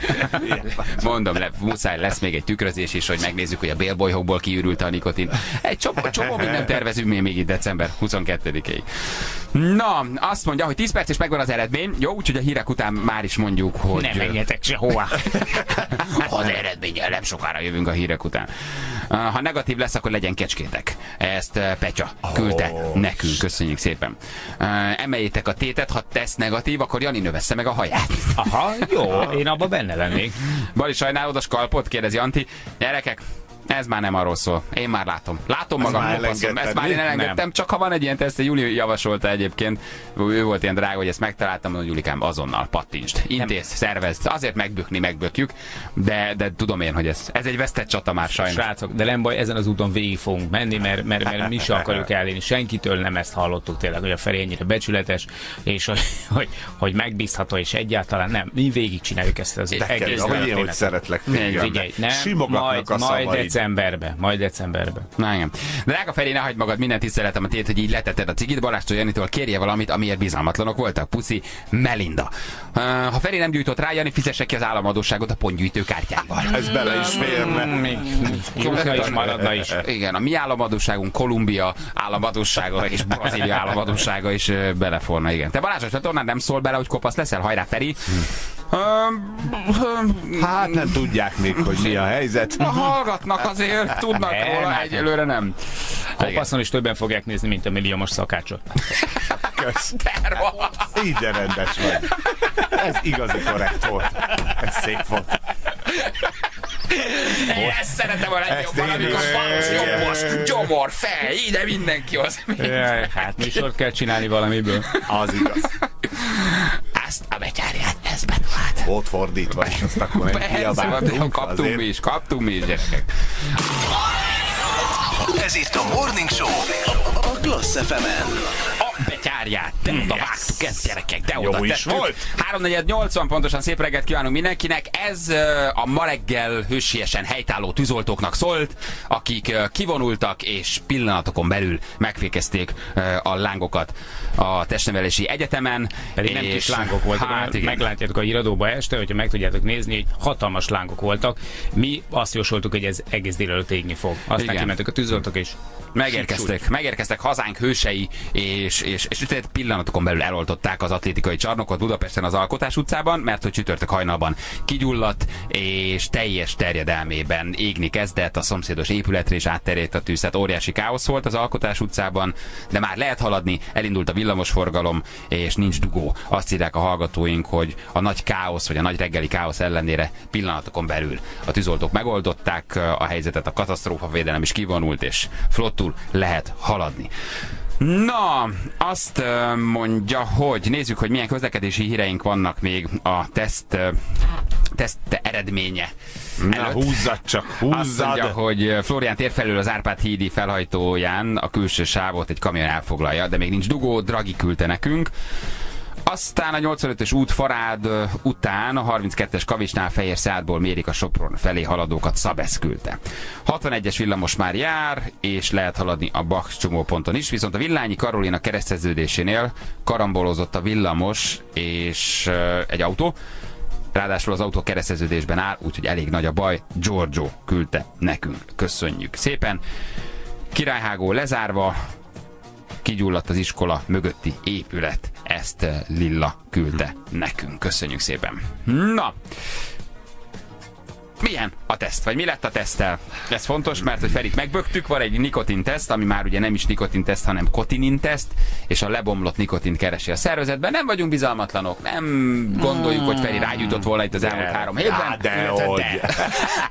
Mondom, le, muszáj lesz még egy tükrözés is, hogy megnézzük, hogy a bélbolyhokból kiürült a nikotin. Egy csomó, csomó minden tervezünk még, még itt december 22-ig. Na, azt mondja, hogy 10 perc és megvan az eredmény. Jó, úgyhogy a hírek után már is mondjuk, hogy... Nem menjetek sehová. az eredménnyel nem sokára jövünk a hírek után. Ha negatív lesz, akkor legyen kecskétek. Ezt uh, Petya küldte nekünk, köszönjük szépen. Uh, Emeljétek a tétet, ha tesz negatív, akkor Jani növessze meg a haját. Aha, jó, én abban benne lennék. Bali, sajnálod a skalpot? Kérdezi Anti. Gyerekek, ez már nem arról szól. Én már látom. Látom magam, már elengedted, Ezt már én elengedtem, csak ha van egy ilyen teszt, Juli javasolta egyébként. Ő volt ilyen drága, hogy ezt megtaláltam, mondom, Julikám, azonnal pattintsd. Intéz, szervezd. Azért megbükni, megbökjük, de, de tudom én, hogy ez, ez egy vesztett csata már sajnos. Srácok, de nem baj, ezen az úton végig fogunk menni, mert, mert, mert mi se akarjuk elérni. Senkitől nem ezt hallottuk tényleg, hogy a Feri ennyire becsületes, és hogy, hogy, hogy megbízható, és egyáltalán nem. Mi végig csináljuk ezt az egész kell, ahogy én, hogy szeretlek. Figyelj, nem, Simogatnak majd, a majd. Decemberbe, majd decemberbe. Na igen. Drága Feri, ne hagyd magad minden tiszteletem a tét, hogy így letetted a cigit. Balástól Janitól kérje valamit, amiért bizalmatlanok voltak. Puszi, Melinda. Uh, ha Feri nem gyújtott rá, Jani fizesse ki az államadóságot a pontgyűjtő kártyával. Ez bele is férne. Még Jóka is maradna is. Igen, a mi államadóságunk, Kolumbia államadósága és Brazília államadósága is beleforna, igen. Te Balázs, a nem szól bele, hogy kopasz leszel? Hajrá, Feri! Um, Hát nem tudják még, hogy mi a helyzet. hallgatnak azért, tudnak Nem, róla, hát- egyelőre nem. Kopaszon is többen fogják nézni, mint a milliómos szakácsot. Kösz. Így de rendes vagy. Ez igazi korrekt volt. Ez szép volt. Én ezt szeretem a legjobban, én amikor balos, jobbos, gyomor, fej, ide mindenki az. Jaj, hát műsort kell csinálni valamiből. Az igaz. Azt a betyárját. Ez betalált. Volt fordítva, és azt akkor Persze, kiabáltunk. kaptunk azért. mi is, kaptunk mi is, gyerekek. Ez itt a Morning Show a Klassz FM-en. A betyárját, de oda vágtuk ezt, gyerekek, de Jó oda is tettük. volt. 3.480 pontosan szép reggelt kívánunk mindenkinek. Ez a ma reggel hősiesen helytálló tűzoltóknak szólt, akik kivonultak és pillanatokon belül megfékezték a lángokat a testnevelési egyetemen. Pedig nem kis lángok voltak, Hát igen. meglátjátok a iradóba este, hogyha meg tudjátok nézni, hogy hatalmas lángok voltak. Mi azt jósoltuk, hogy ez egész délelőtt égni fog. Aztán Igen. kimentek a tűzoltók, és Megérkeztek, megérkeztek hazánk hősei, és, és, és egy pillanatokon belül eloltották az atlétikai csarnokot Budapesten az Alkotás utcában, mert hogy csütörtök hajnalban kigyulladt, és teljes terjedelmében égni kezdett a szomszédos épületre, és átterjedt a tűz. Tehát óriási káosz volt az Alkotás utcában, de már lehet haladni, elindult a villamosforgalom, és nincs dugó. Azt írják a hallgatóink, hogy a nagy káosz, vagy a nagy reggeli káosz ellenére pillanatokon belül a tűzoltók megoldották a helyzetet, a katasztrófavédelem is kivonult, és flottul lehet haladni. Na, azt mondja, hogy nézzük, hogy milyen közlekedési híreink vannak még a teszt, teszt eredménye. Na, előtt. húzzad csak, Azt húzzad. mondja, hogy Florián tér felül az Árpád hídi felhajtóján a külső sávot egy kamion elfoglalja, de még nincs dugó, Dragi küldte nekünk. Aztán a 85-ös út után a 32-es Kavicsnál Fehér Szádból mérik a Sopron felé haladókat Szabesz küldte. 61-es villamos már jár, és lehet haladni a Bach csomóponton is, viszont a Villányi Karolina kereszteződésénél karambolozott a villamos és egy autó, Ráadásul az autó kereszteződésben áll, úgyhogy elég nagy a baj. Giorgio küldte nekünk. Köszönjük szépen. Királyhágó lezárva, kigyulladt az iskola mögötti épület. Ezt eh, Lilla küldte nekünk. Köszönjük szépen. Na, milyen a teszt, vagy mi lett a teszttel? Ez fontos, mert hogy Ferit megböktük, van egy nikotin teszt, ami már ugye nem is nikotin teszt, hanem kotinin teszt, és a lebomlott nikotint keresi a szervezetben. Nem vagyunk bizalmatlanok, nem gondoljuk, hogy Feri rágyújtott volna itt az elmúlt három hétben. Á, de Illetve hogy.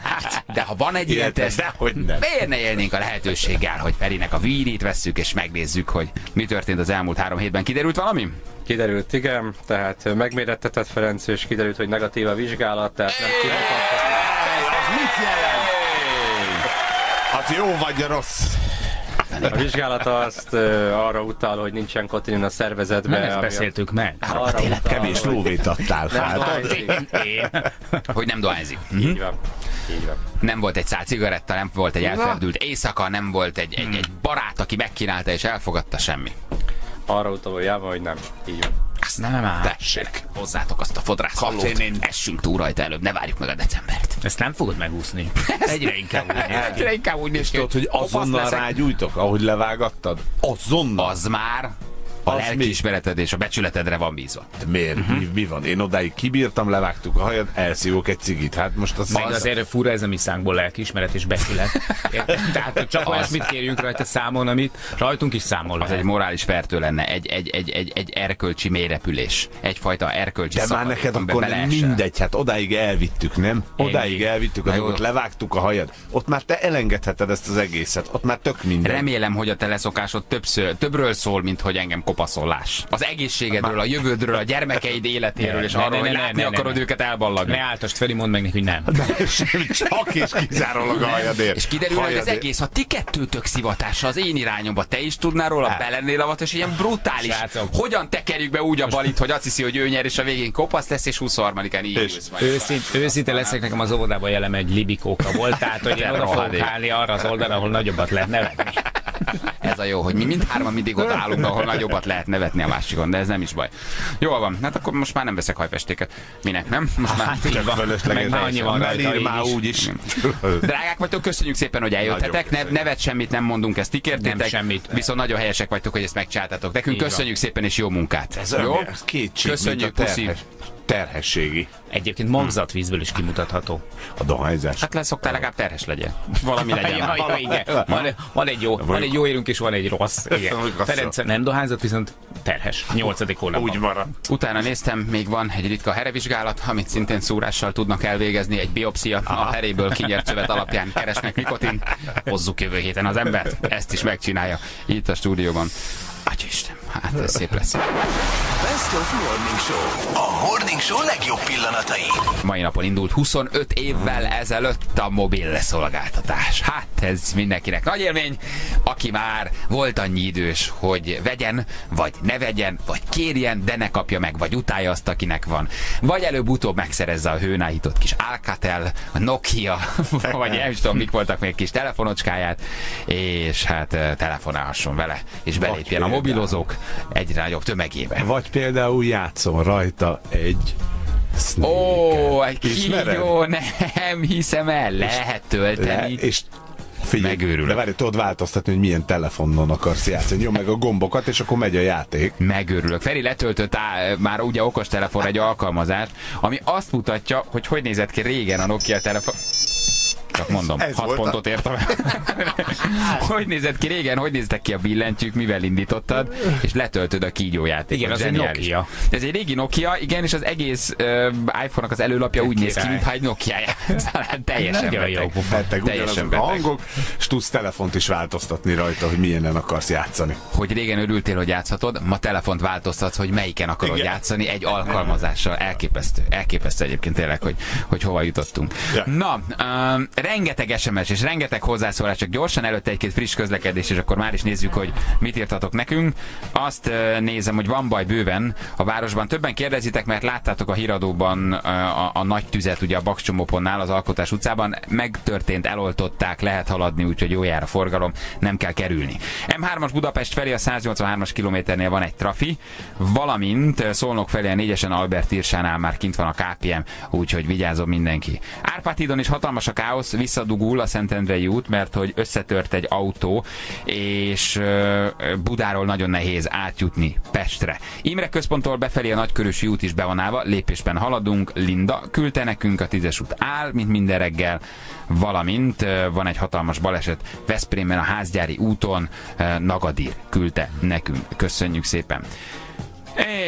Hát, de ha van egy ilyen teszt, miért ne élnénk a lehetőséggel, hogy Ferinek a vírít vesszük, és megnézzük, hogy mi történt az elmúlt három hétben. Kiderült valami? Kiderült, igen, tehát megmérettetett Ferenc, és kiderült, hogy negatív a vizsgálat, tehát nem kimutatható. Az mit jelent? Az jó vagy rossz? A vizsgálat azt ö, arra utal, hogy nincsen kotinin a szervezetben. nem ezt beszéltük meg. Arra utal, Kevés hogy- lóvét adtál. Hát. Hogy nem dohányzik. Így van. Így van. Nem volt egy szál cigaretta, nem volt egy elferdült éjszaka, nem volt egy, egy, egy barát, aki megkínálta és elfogadta semmi. Arra utal, hogy jában, hogy nem. Így van. Azt nem áll. Tessék, hozzátok azt a fodrászolót. Katinin. Essünk túl rajta előbb, ne várjuk meg a decembert. Ezt nem fogod megúszni. Egyre inkább úgy néz ki. Egyre inkább úgy néz ki, tudod, hogy azonnal leszek. rágyújtok, ahogy levágattad? Azonnal. Az már a Az lelkiismereted és a becsületedre van bízva. Miért? Mhm. Mi, mi van? Én odáig kibírtam, levágtuk a hajad, elszívok egy cigit. Hát most az... Meg azért fura ez a mi szánkból lelkiismeret és becsület. Tehát csak olyasmit kérjünk rajta számon, amit rajtunk is számol. Az egy morális fertő lenne, egy, egy, egy, egy, egy erkölcsi mélyrepülés. Egyfajta erkölcsi De már szakadék, neked akkor mindegy, hát odáig elvittük, nem? Odáig elvittük, jó. azokat levágtuk a hajad. Ott már te elengedheted ezt az egészet. Ott már tök minden. Remélem, hogy a te leszokásod többször, többről szól, mint hogy engem kopaszolás. Az egészségedről, a jövődről, a gyermekeid életéről, és Ne, ne, arról, ne, hogy látni akarod őket elballagni. Ne áltasd Feri, mondd meg neki, hogy nem. Csak és kizárólag a hajadért. És kiderül, hogy az egész a ti kettőtök szivatása az én irányomba. Te is tudnál róla, belennél avat, és ilyen brutális. Srácok. Hogyan tekerjük be úgy a balit, hogy azt hiszi, hogy ő nyer, és a végén kopasz lesz, és 23-án így És. Őszint, őszinte leszek, nekem az óvodában jelem egy libikóka volt, tehát hogy én oda fogok rohadék. állni arra az oldalra, ahol nagyobbat lehet nevetni. Ez a jó, hogy mi mindhárman mindig ott állunk, ahol nagyobbat lehet nevetni a másikon, de ez nem is baj. Jól van, hát akkor most már nem veszek hajfestéket. Minek, nem? Most már Hát így van. Meg már annyi van rajta, már úgy is. Drágák vagytok, köszönjük szépen, hogy eljöttetek. Ne, nevet semmit nem mondunk, ezt ígértétek. Nem semmit. Viszont nagyon helyesek vagytok, hogy ezt megcsináltatok. Nekünk Így van. köszönjük szépen, és jó munkát. Ez, jó? kétség, Köszönjük, mint a puszi. Terhes, terhességi. Egyébként magzatvízből is kimutatható. A dohányzás. Hát leszoktál, legalább terhes legyen. Valami legyen. Ja, ja, igen. Van, van, egy jó, van egy jó érünk és van egy rossz. Igen. Ferenc nem dohányzott, viszont terhes. Nyolcadik hónapban. Úgy marad. Utána néztem, még van egy ritka herevizsgálat, amit szintén szúrással tudnak elvégezni, egy biopszia, a heréből kinyert szövet alapján keresnek nikotin. Hozzuk jövő héten az embert, ezt is megcsinálja itt a stúdióban. Atya Isten, hát ez szép lesz. Best of Morning Show. A Morning Show legjobb pillanatai. Mai napon indult 25 évvel ezelőtt a mobil szolgáltatás. Hát ez mindenkinek nagy élmény, aki már volt annyi idős, hogy vegyen, vagy ne vegyen, vagy kérjen, de ne kapja meg, vagy utálja azt, akinek van. Vagy előbb-utóbb megszerezze a hőnállított kis Alcatel, a Nokia, vagy nem is tudom, mik voltak még kis telefonocskáját, és hát eh, telefonálhasson vele, és belépjen a mobilozók egyre nagyobb tömegébe. Vagy például játszon rajta egy snake Ó, egy Ismered? kígyó, nem hiszem el, lehet Le, tölteni. és figyelj, Megőrülök. de várj, tudod változtatni, hogy milyen telefonon akarsz játszani. Nyom meg a gombokat, és akkor megy a játék. Megőrülök. Feri letöltött á, már ugye okostelefon egy alkalmazást, ami azt mutatja, hogy hogy nézett ki régen a Nokia telefon. Csak mondom, Ez 6 volt a- pontot értem. hogy nézett ki régen, hogy néztek ki a billentyűk, mivel indítottad, és letöltöd a kígyójátékot. Igen, az egy. Nokia. Ez egy régi Nokia, igen, és az egész uh, iPhone-nak az előlapja úgy néz ki, mintha egy Nokia talán teljesen Nagyon jó beteg. pofa. Beteg Teljesen ugyanazok a beteg. hangok, és tudsz telefont is változtatni rajta, hogy milyenen akarsz játszani. hogy régen örültél, hogy játszhatod, ma telefont változtatsz, hogy melyiken akarod Igen. játszani egy alkalmazással. Elképesztő. Elképesztő egyébként tényleg, hogy, hogy hova jutottunk. Ja. Na, um, rengeteg SMS és rengeteg hozzászólás, csak gyorsan előtte egy-két friss közlekedés, és akkor már is nézzük, hogy mit írtatok nekünk. Azt nézem, hogy van baj bőven a városban. Többen kérdezitek, mert láttátok a híradóban uh, a, a nagy tüzet ugye a Bakcsomoponnál, az Alkotás utcában. Megtörtént, eloltották, lehet haladni, úgyhogy jó jár a forgalom, nem kell kerülni. M3-as Budapest felé a 183-as kilométernél van egy trafi, valamint Szolnok felé a 4-esen Albert Irsánál már kint van a KPM, úgyhogy vigyázom mindenki. Árpád hídon is hatalmas a káosz, visszadugul a Szentendrei út, mert hogy összetört egy autó, és Budáról nagyon nehéz átjutni Pestre. Imre központtól befelé a Nagykörösi út is be van állva, lépésben haladunk, Linda küldte nekünk, a tízes út áll, mint minden reggel, valamint van egy hatalmas baleset Veszprémben a Házgyári úton, Nagadir küldte nekünk. Köszönjük szépen.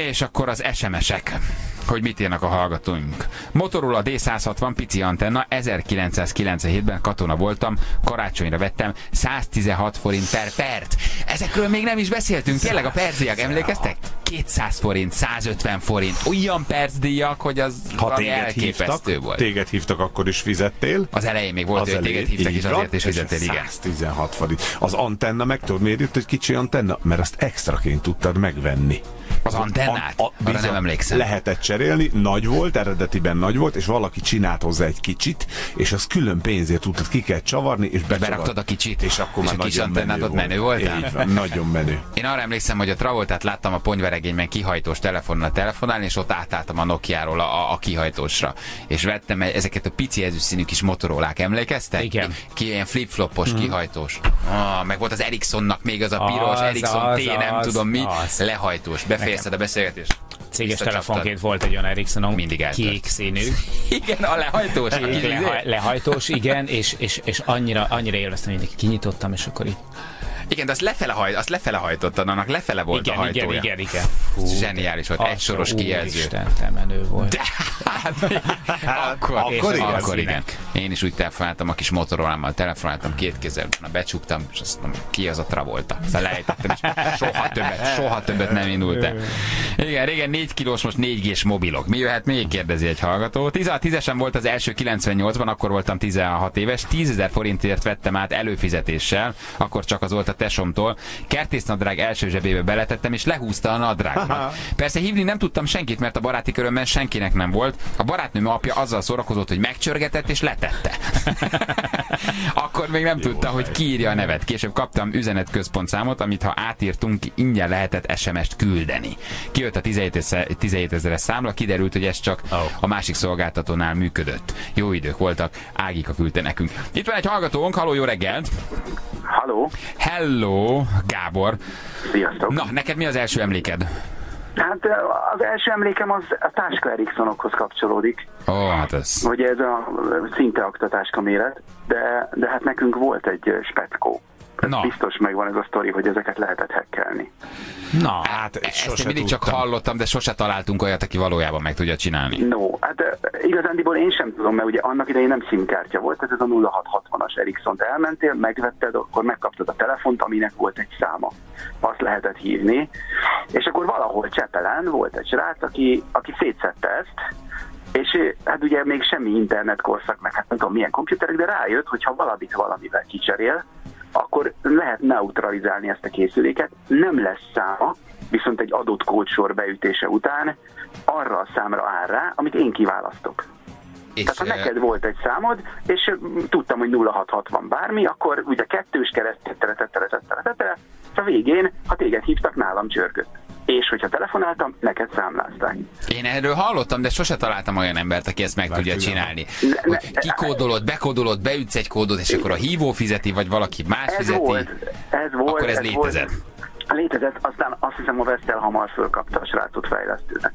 És akkor az SMS-ek hogy mit írnak a hallgatóink. Motorola D160 pici antenna, 1997-ben katona voltam, karácsonyra vettem, 116 forint per perc. Ezekről még nem is beszéltünk, tényleg a perciak, emlékeztek? 200 forint, 150 forint, olyan percdíjak, hogy az Ha téged elképesztő hívtak, volt. téged hívtak, akkor is fizettél. Az elején még volt, Az hogy téged elején, hívtak, így és azért is fizettél, igen. 116 forint. Az antenna, meg tudod miért jött egy kicsi antenna? Mert azt extraként tudtad megvenni. Az antennát? Arra bizony, nem emlékszem. Lehetett cserélni, nagy volt, eredetiben nagy volt, és valaki csinált hozzá egy kicsit, és az külön pénzért tudtad ki kell csavarni, és becsavart. Beraktad a kicsit, és akkor és már nagyon menő ott menő volt. voltál? Így van, nagyon menő. Én arra emlékszem, hogy a Travoltát láttam a ponyveregényben kihajtós telefonnal telefonálni, és ott átálltam a Nokiáról a, a, kihajtósra. És vettem egy, ezeket a pici ezüstszínű kis motorolák, emlékeztek? Igen. Ki, ilyen flip-flopos kihajtós. Ah, meg volt az Ericssonnak még az a piros Az, Ericsson az, T, nem az, tudom mi, az. lehajtós. Befejezted a beszélgetést. Céges telefonként volt egy olyan Ericsson, Mindig eltört. kék színű. Igen, a lehajtós. a kis izé. Leha- lehajtós, igen, és, és, és annyira, annyira élveztem, hogy kinyitottam, és akkor így... Igen, de azt lefele, hajt, azt lefele hajtottad, annak lefele volt a Igen, igen, hajtója. igen, igen. Ez zseniális volt, egy soros kijelző. Isten, te menő volt. De, hát, akkor, akkor igen. akkor igen. Én is úgy telefonáltam a kis motorolámmal, telefonáltam két kézzel, becsuktam, és azt mondom, ki az a Travolta. Aztán lejtettem, és soha többet, soha többet nem indult el. Igen, régen 4 kilós, most 4G-s mobilok. Mi jöhet még, kérdezi egy hallgató. 16 10-esen volt az első 98-ban, akkor voltam 16 éves, 10 ezer forintért vettem át előfizetéssel, akkor csak az volt a tesomtól. Kertésznadrág első zsebébe beletettem, és lehúzta a nadrágomat. Persze hívni nem tudtam senkit, mert a baráti körömben senkinek nem volt. A barátnőm apja azzal szórakozott, hogy megcsörgetett és letette. Akkor még nem tudta, hogy kiírja a nevet. Később kaptam üzenetközpontszámot, amit ha átírtunk, ingyen lehetett SMS-t küldeni. Kijött a 17 ezer- 17 ezeres számla, kiderült, hogy ez csak a másik szolgáltatónál működött. Jó idők voltak, Ágika küldte nekünk. Itt van egy hallgatónk, haló, jó reggelt! Halló, Hello, Gábor! sziasztok. Na, neked mi az első emléked? Hát az első emlékem az a táska Ericssonokhoz kapcsolódik. Ó, hát ez... hogy ez a szinte aktatáska méret, de, de hát nekünk volt egy speckó. Na. Biztos megvan ez a sztori, hogy ezeket lehetett hackelni. Na, Hát, Ezt sose én mindig csak tudtam. hallottam, de sose találtunk olyat, aki valójában meg tudja csinálni. No, hát ö, igazándiból én sem tudom, mert ugye annak idején nem SIM-kártya volt, ez a 0660-as Ericsson-t elmentél, megvetted, akkor megkaptad a telefont, aminek volt egy száma. Azt lehetett hívni, És akkor valahol Csepelen volt egy srác, aki, aki szétszette ezt, és ő, hát ugye még semmi internetkorszak, meg hát nem tudom milyen komputerek, de rájött, hogy ha valamit valamivel kicserél, akkor lehet neutralizálni ezt a készüléket, nem lesz száma, viszont egy adott kódsor beütése után arra a számra áll rá, amit én kiválasztok. És, Tehát ha neked volt egy számod, és tudtam, hogy 0660 bármi, akkor ugye kettős kereszt, tettere, tettere, tettere, tettere, és a végén, ha téged hívtak, nálam csörgött. És hogyha telefonáltam, neked számlázták. Én erről hallottam, de sose találtam olyan embert, aki ezt meg tudja csinálni. Ne- Hogy ne- kikódolod, bekódolod, beütsz egy kódot, és akkor a hívó fizeti, vagy valaki más Ez fizeti. volt, ez volt. Akkor ez volt. létezett. Létezett, aztán azt hiszem a Vestel hamar fölkapta a srácot fejlesztőnek.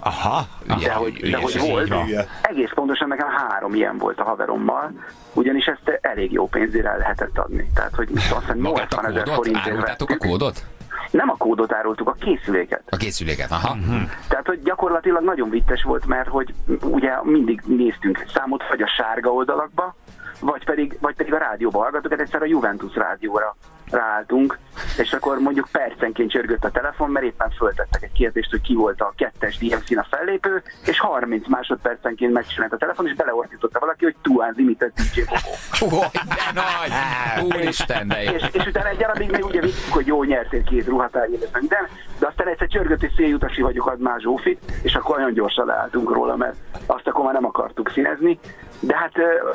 Aha. De hogy, de hogy ügyes, volt, így van. Igen. egész pontosan nekem három ilyen volt a haverommal, ugyanis ezt elég jó pénzért el lehetett adni. Tehát, hogy azt hiszem Magát a 80 ezer forintért a vettük. kódot? Nem a kódot árultuk, a készüléket. A készüléket, aha. Mhm. Tehát, hogy gyakorlatilag nagyon vicces volt, mert hogy ugye mindig néztünk számot, vagy a sárga oldalakba, vagy pedig, vagy pedig a rádióba hallgatok, hát egyszer a Juventus rádióra ráálltunk, és akkor mondjuk percenként csörgött a telefon, mert éppen föltettek egy kérdést, hogy ki volt a kettes DMC-n a fellépő, és 30 másodpercenként megcsinált a telefon, és beleordította valaki, hogy Tuan Limited DJ Bobo. De nagy! Úristen, de és, és utána egy darabig még ugye vittük, hogy jó nyertél két ruhatárgyét, és minden, de aztán egyszer csörgött, hogy széljutasi vagyok, add már Zsófit, és akkor nagyon gyorsan leálltunk róla, mert azt akkor már nem akartuk színezni. De hát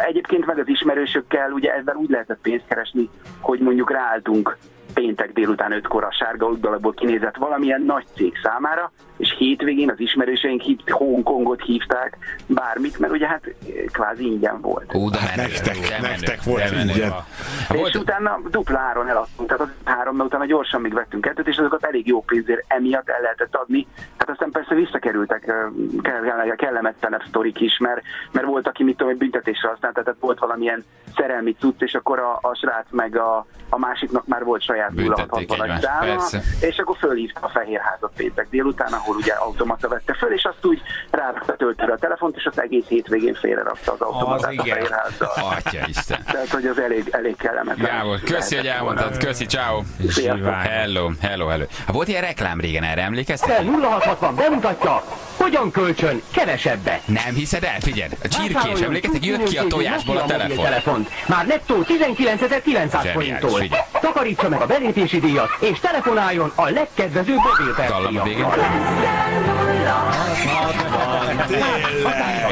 egyébként meg az ismerősökkel ugye ezzel úgy lehetett pénzt keresni, hogy mondjuk ráálltunk péntek délután ötkor a sárga oldalakból kinézett valamilyen nagy cég számára, és hétvégén az ismerőseink hív, Hongkongot hívták, bármit, mert ugye hát kvázi ingyen volt. Ó, de Hát menő, nektek- de menő, nektek volt de ingyen. Hát És Volt, utána dupla áron eladtunk, tehát az három, mert utána gyorsan még vettünk kettőt, és azokat elég jó pénzért emiatt el lehetett adni. Hát aztán persze visszakerültek kellemetlenebb sztorik is, mert, mert volt, aki mit tudom, egy büntetésre használta, tehát volt valamilyen szerelmi cucc, és akkor a, a srác meg a, a másiknak már volt saját Büntették 0660 egymást, száma, persze. és akkor fölhívta a Fehérházat péntek délután, ahol ugye automata vette föl, és azt úgy rárakta töltőre a telefont, és azt egész hétvégén félre rakta az automatát a igen. Fehérházzal. Atya Isten. Tehát, hogy az elég, elég kellemetlen. Gábor, köszi, hogy elmondtad. Köszi, ciao. Hello, hello, hello. Ha volt ilyen reklám régen, erre emlékeztek? 0660 bemutatja, hogyan kölcsön kevesebbet. Nem hiszed el? Figyelj, a csirkés, emlékeztek, jött ki a tojásból a telefon. telefon. Már nettó 19.900 Zseniális, forinttól. Takarítsa meg a belépési díjat, és telefonáljon a legkedvezőbb mobilpercdiakról.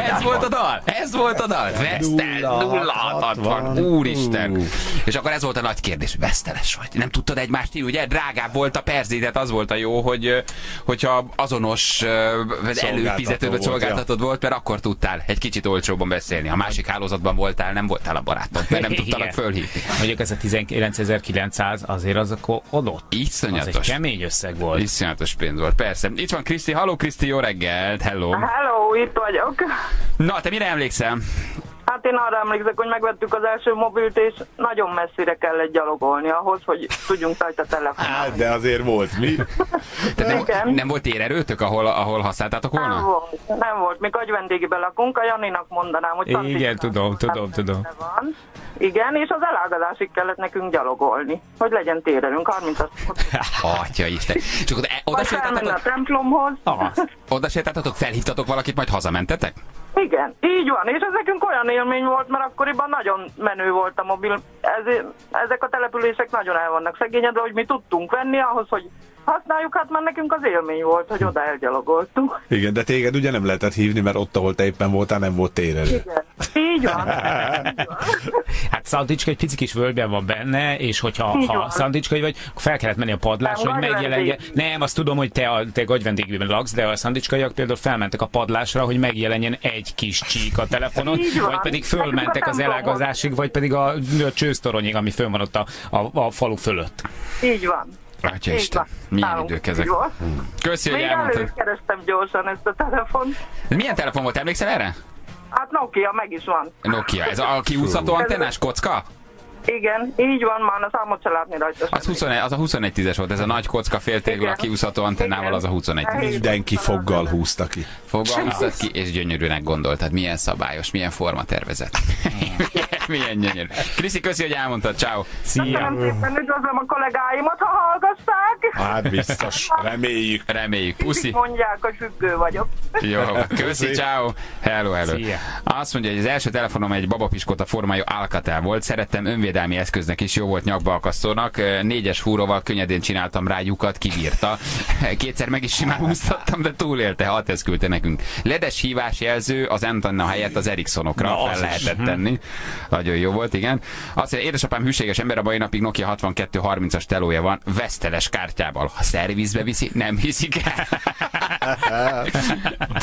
Ez volt a dal! Ez volt a dal! Vesztel 060, úristen! És akkor ez volt a nagy kérdés, veszteles vagy. Nem tudtad egymást ugye? Drágább volt a perzé, tehát az volt a jó, hogy hogyha azonos ö, vagy előfizető vagy volt, szolgáltatod volt, mert akkor tudtál egy kicsit olcsóbban beszélni. Ha másik hálózatban voltál, nem voltál a barátom, mert nem tudtalak fölhívni. Mondjuk ez a 19900 azért az akkor adott. Az egy Iszonyatos. kemény összeg volt. Iszonyatos pénz volt, persze. Itt van Kriszti. Halló Kriszti, jó reggelt, hello. Hello, itt vagyok. Na, te mire emlékszel? Hát én arra emlékszek, hogy megvettük az első mobilt, és nagyon messzire kellett gyalogolni ahhoz, hogy tudjunk rajta telefonálni. Hát, de azért volt mi. Te nem, Igen. nem volt érerőtök, ahol, ahol használtátok Nem volna? volt, nem volt. Mi agyvendégiben lakunk, a Janinak mondanám, hogy Igen, tudom, tudom, tudom. Van. Igen, és az elágazásig kellett nekünk gyalogolni, hogy legyen térerünk, 30 Atya Isten. E- oda Vagy felmenni a sétáltatok, templomhoz. oda sétáltatok, felhívtatok valakit, majd hazamentetek? Igen, így van, és ez nekünk olyan élmény volt, mert akkoriban nagyon menő volt a mobil. Ez, ezek a települések nagyon el vannak szegényedve, hogy mi tudtunk venni ahhoz, hogy használjuk, hát már nekünk az élmény volt, hogy oda elgyalogoltunk. Igen, de téged ugye nem lehetett hívni, mert ott, ahol te éppen voltál, nem volt térerő. Igen, így van. Hát Szanticska egy pici kis völgyben van benne, és hogyha Így ha van. Szanticskai vagy, akkor fel kellett menni a padlásra, hogy megjelenjen. Nem, azt tudom, hogy te a te gagyvendégben laksz, de a Szanticskaiak például felmentek a padlásra, hogy megjelenjen egy kis csík a telefonon, vagy pedig fölmentek az elágazásig, vagy pedig a, a csősztoronyig, ami fönn van ott a, a, a falu fölött. Így van. Atya Isten, milyen Nálunk idők ezek. volt. Köszi, hogy Még elmondtad. előkerestem gyorsan ezt a telefont. Milyen telefon volt, emlékszel erre? Hát Nokia meg is van. Nokia, ez a kiúszható antennás kocka? Igen, így van, már a számot se látni rajta. Az, 21, az a 21 10-es volt, ez a nagy kocka féltégül, a kiúszható antennával az a 21 10 Mindenki foggal húzta ki. Fogalmaztad ki, és gyönyörűnek gondoltad. Milyen szabályos, milyen formatervezet. Milyen gyönyörű. Kriszi, köszi, hogy elmondtad. Ciao. Köszönöm szépen, üdvözlöm a kollégáimat, ha hallgassák. Hát biztos, reméljük. Reméljük. Puszi. Puszi. mondják, hogy függő vagyok. Jó, köszi, ciao. Hello, hello. Szia. Azt mondja, hogy az első telefonom egy babapiskota formájú Alcatel volt. Szerettem önvédelmi eszköznek is, jó volt nyakba akasztónak. Négyes húróval könnyedén csináltam rá lyukat, kibírta. Kétszer meg is simán húztattam, de túlélte. Hát ezt küldte nekünk. Ledes hívás jelző az antenna helyett az Ericssonokra Na, fel lehetett is. tenni. Nagyon jó volt, igen. Azt mondja, édesapám hűséges ember, a mai napig Nokia 6230-as telója van, veszteles kártyával. Ha szervizbe viszi, nem hiszik el.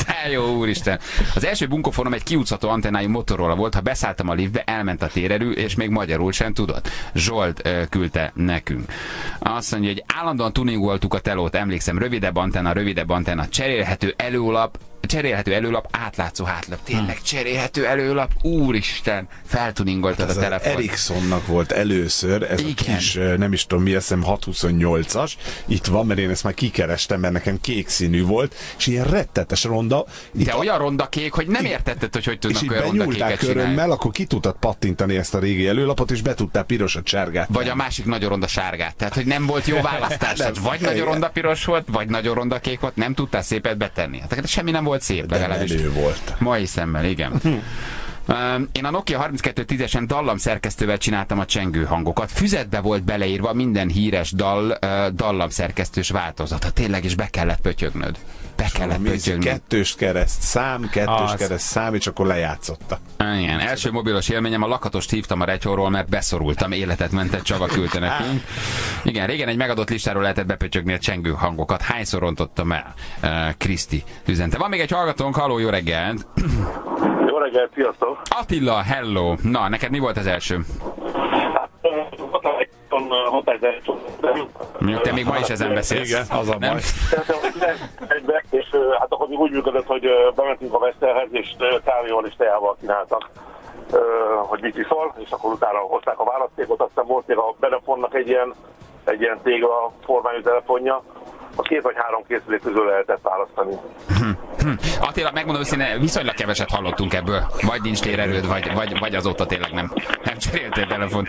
De jó, úristen. Az első bunkofonom egy kiúszható antennájú Motorola volt, ha beszálltam a liftbe, elment a térerő, és még magyarul sem tudott. Zsolt ö, küldte nekünk. Azt mondja, hogy állandóan tuningoltuk a telót, emlékszem, rövidebb antenna, rövidebb antenna, cserélhető előlap, cserélhető előlap, átlátszó hátlap. Tényleg cserélhető előlap, úristen, feltuningoltad Hát a telefon. Ericssonnak volt először, ez Igen. a kis, nem is tudom mi, azt hiszem 628-as. Itt van, mert én ezt már kikerestem, mert nekem kék színű volt, és ilyen rettetes ronda. Itt De olyan ronda kék, hogy nem értetted, hogy hogy tudnak olyan ronda kéket csinálni. körömmel, akkor ki tudtad pattintani ezt a régi előlapot, és be tudtál pirosat, sárgát. Vagy a másik nagyon ronda sárgát. Tehát, hogy nem volt jó választás. Nem. Tehát vagy nagyon ronda piros volt, vagy nagyon ronda kék volt, nem tudtál szépet betenni. Hát semmi nem volt szép, legalábbis. menő volt. Mai szemmel, igen. Um, Én a Nokia 3210-esen dallam szerkesztővel csináltam a csengő hangokat. Füzetbe volt beleírva minden híres dal, uh, dallam szerkesztős változata. Tényleg is be kellett pötyögnöd. Be kellett pötyögnöd. kettős kereszt szám, kettős Az. kereszt szám, és akkor lejátszotta. Igen, első mobilos élményem, a lakatost hívtam a retyóról, mert beszorultam, életet mentett Csaba küldte nekünk. Igen, régen egy megadott listáról lehetett bepötyögni a csengő hangokat. Hányszor rontottam el? Uh, Kriszti üzente. Van még egy hallgatónk, haló, jó reggelt! Jó reggelt, sziasztok! Attila, hello! Na, neked mi volt az első? Voltam egy ton hatályzás. Mondjuk te még ma is ezen beszélsz. Igen, az a Nem? baj. Egybe, és hát akkor még úgy működött, hogy bementünk a Westerhez, és kávéval és teával kínáltak, hogy mit iszol, és akkor utána hozták a választékot, aztán volt még a Benefonnak egy ilyen, egy ilyen tégla formájú telefonja, a két vagy három készülék közül lehetett választani. Hm. Attila, megmondom őszintén, viszonylag keveset hallottunk ebből. Vagy nincs térerőd, vagy, vagy, vagy azóta tényleg nem. Nem cseréltél telefon.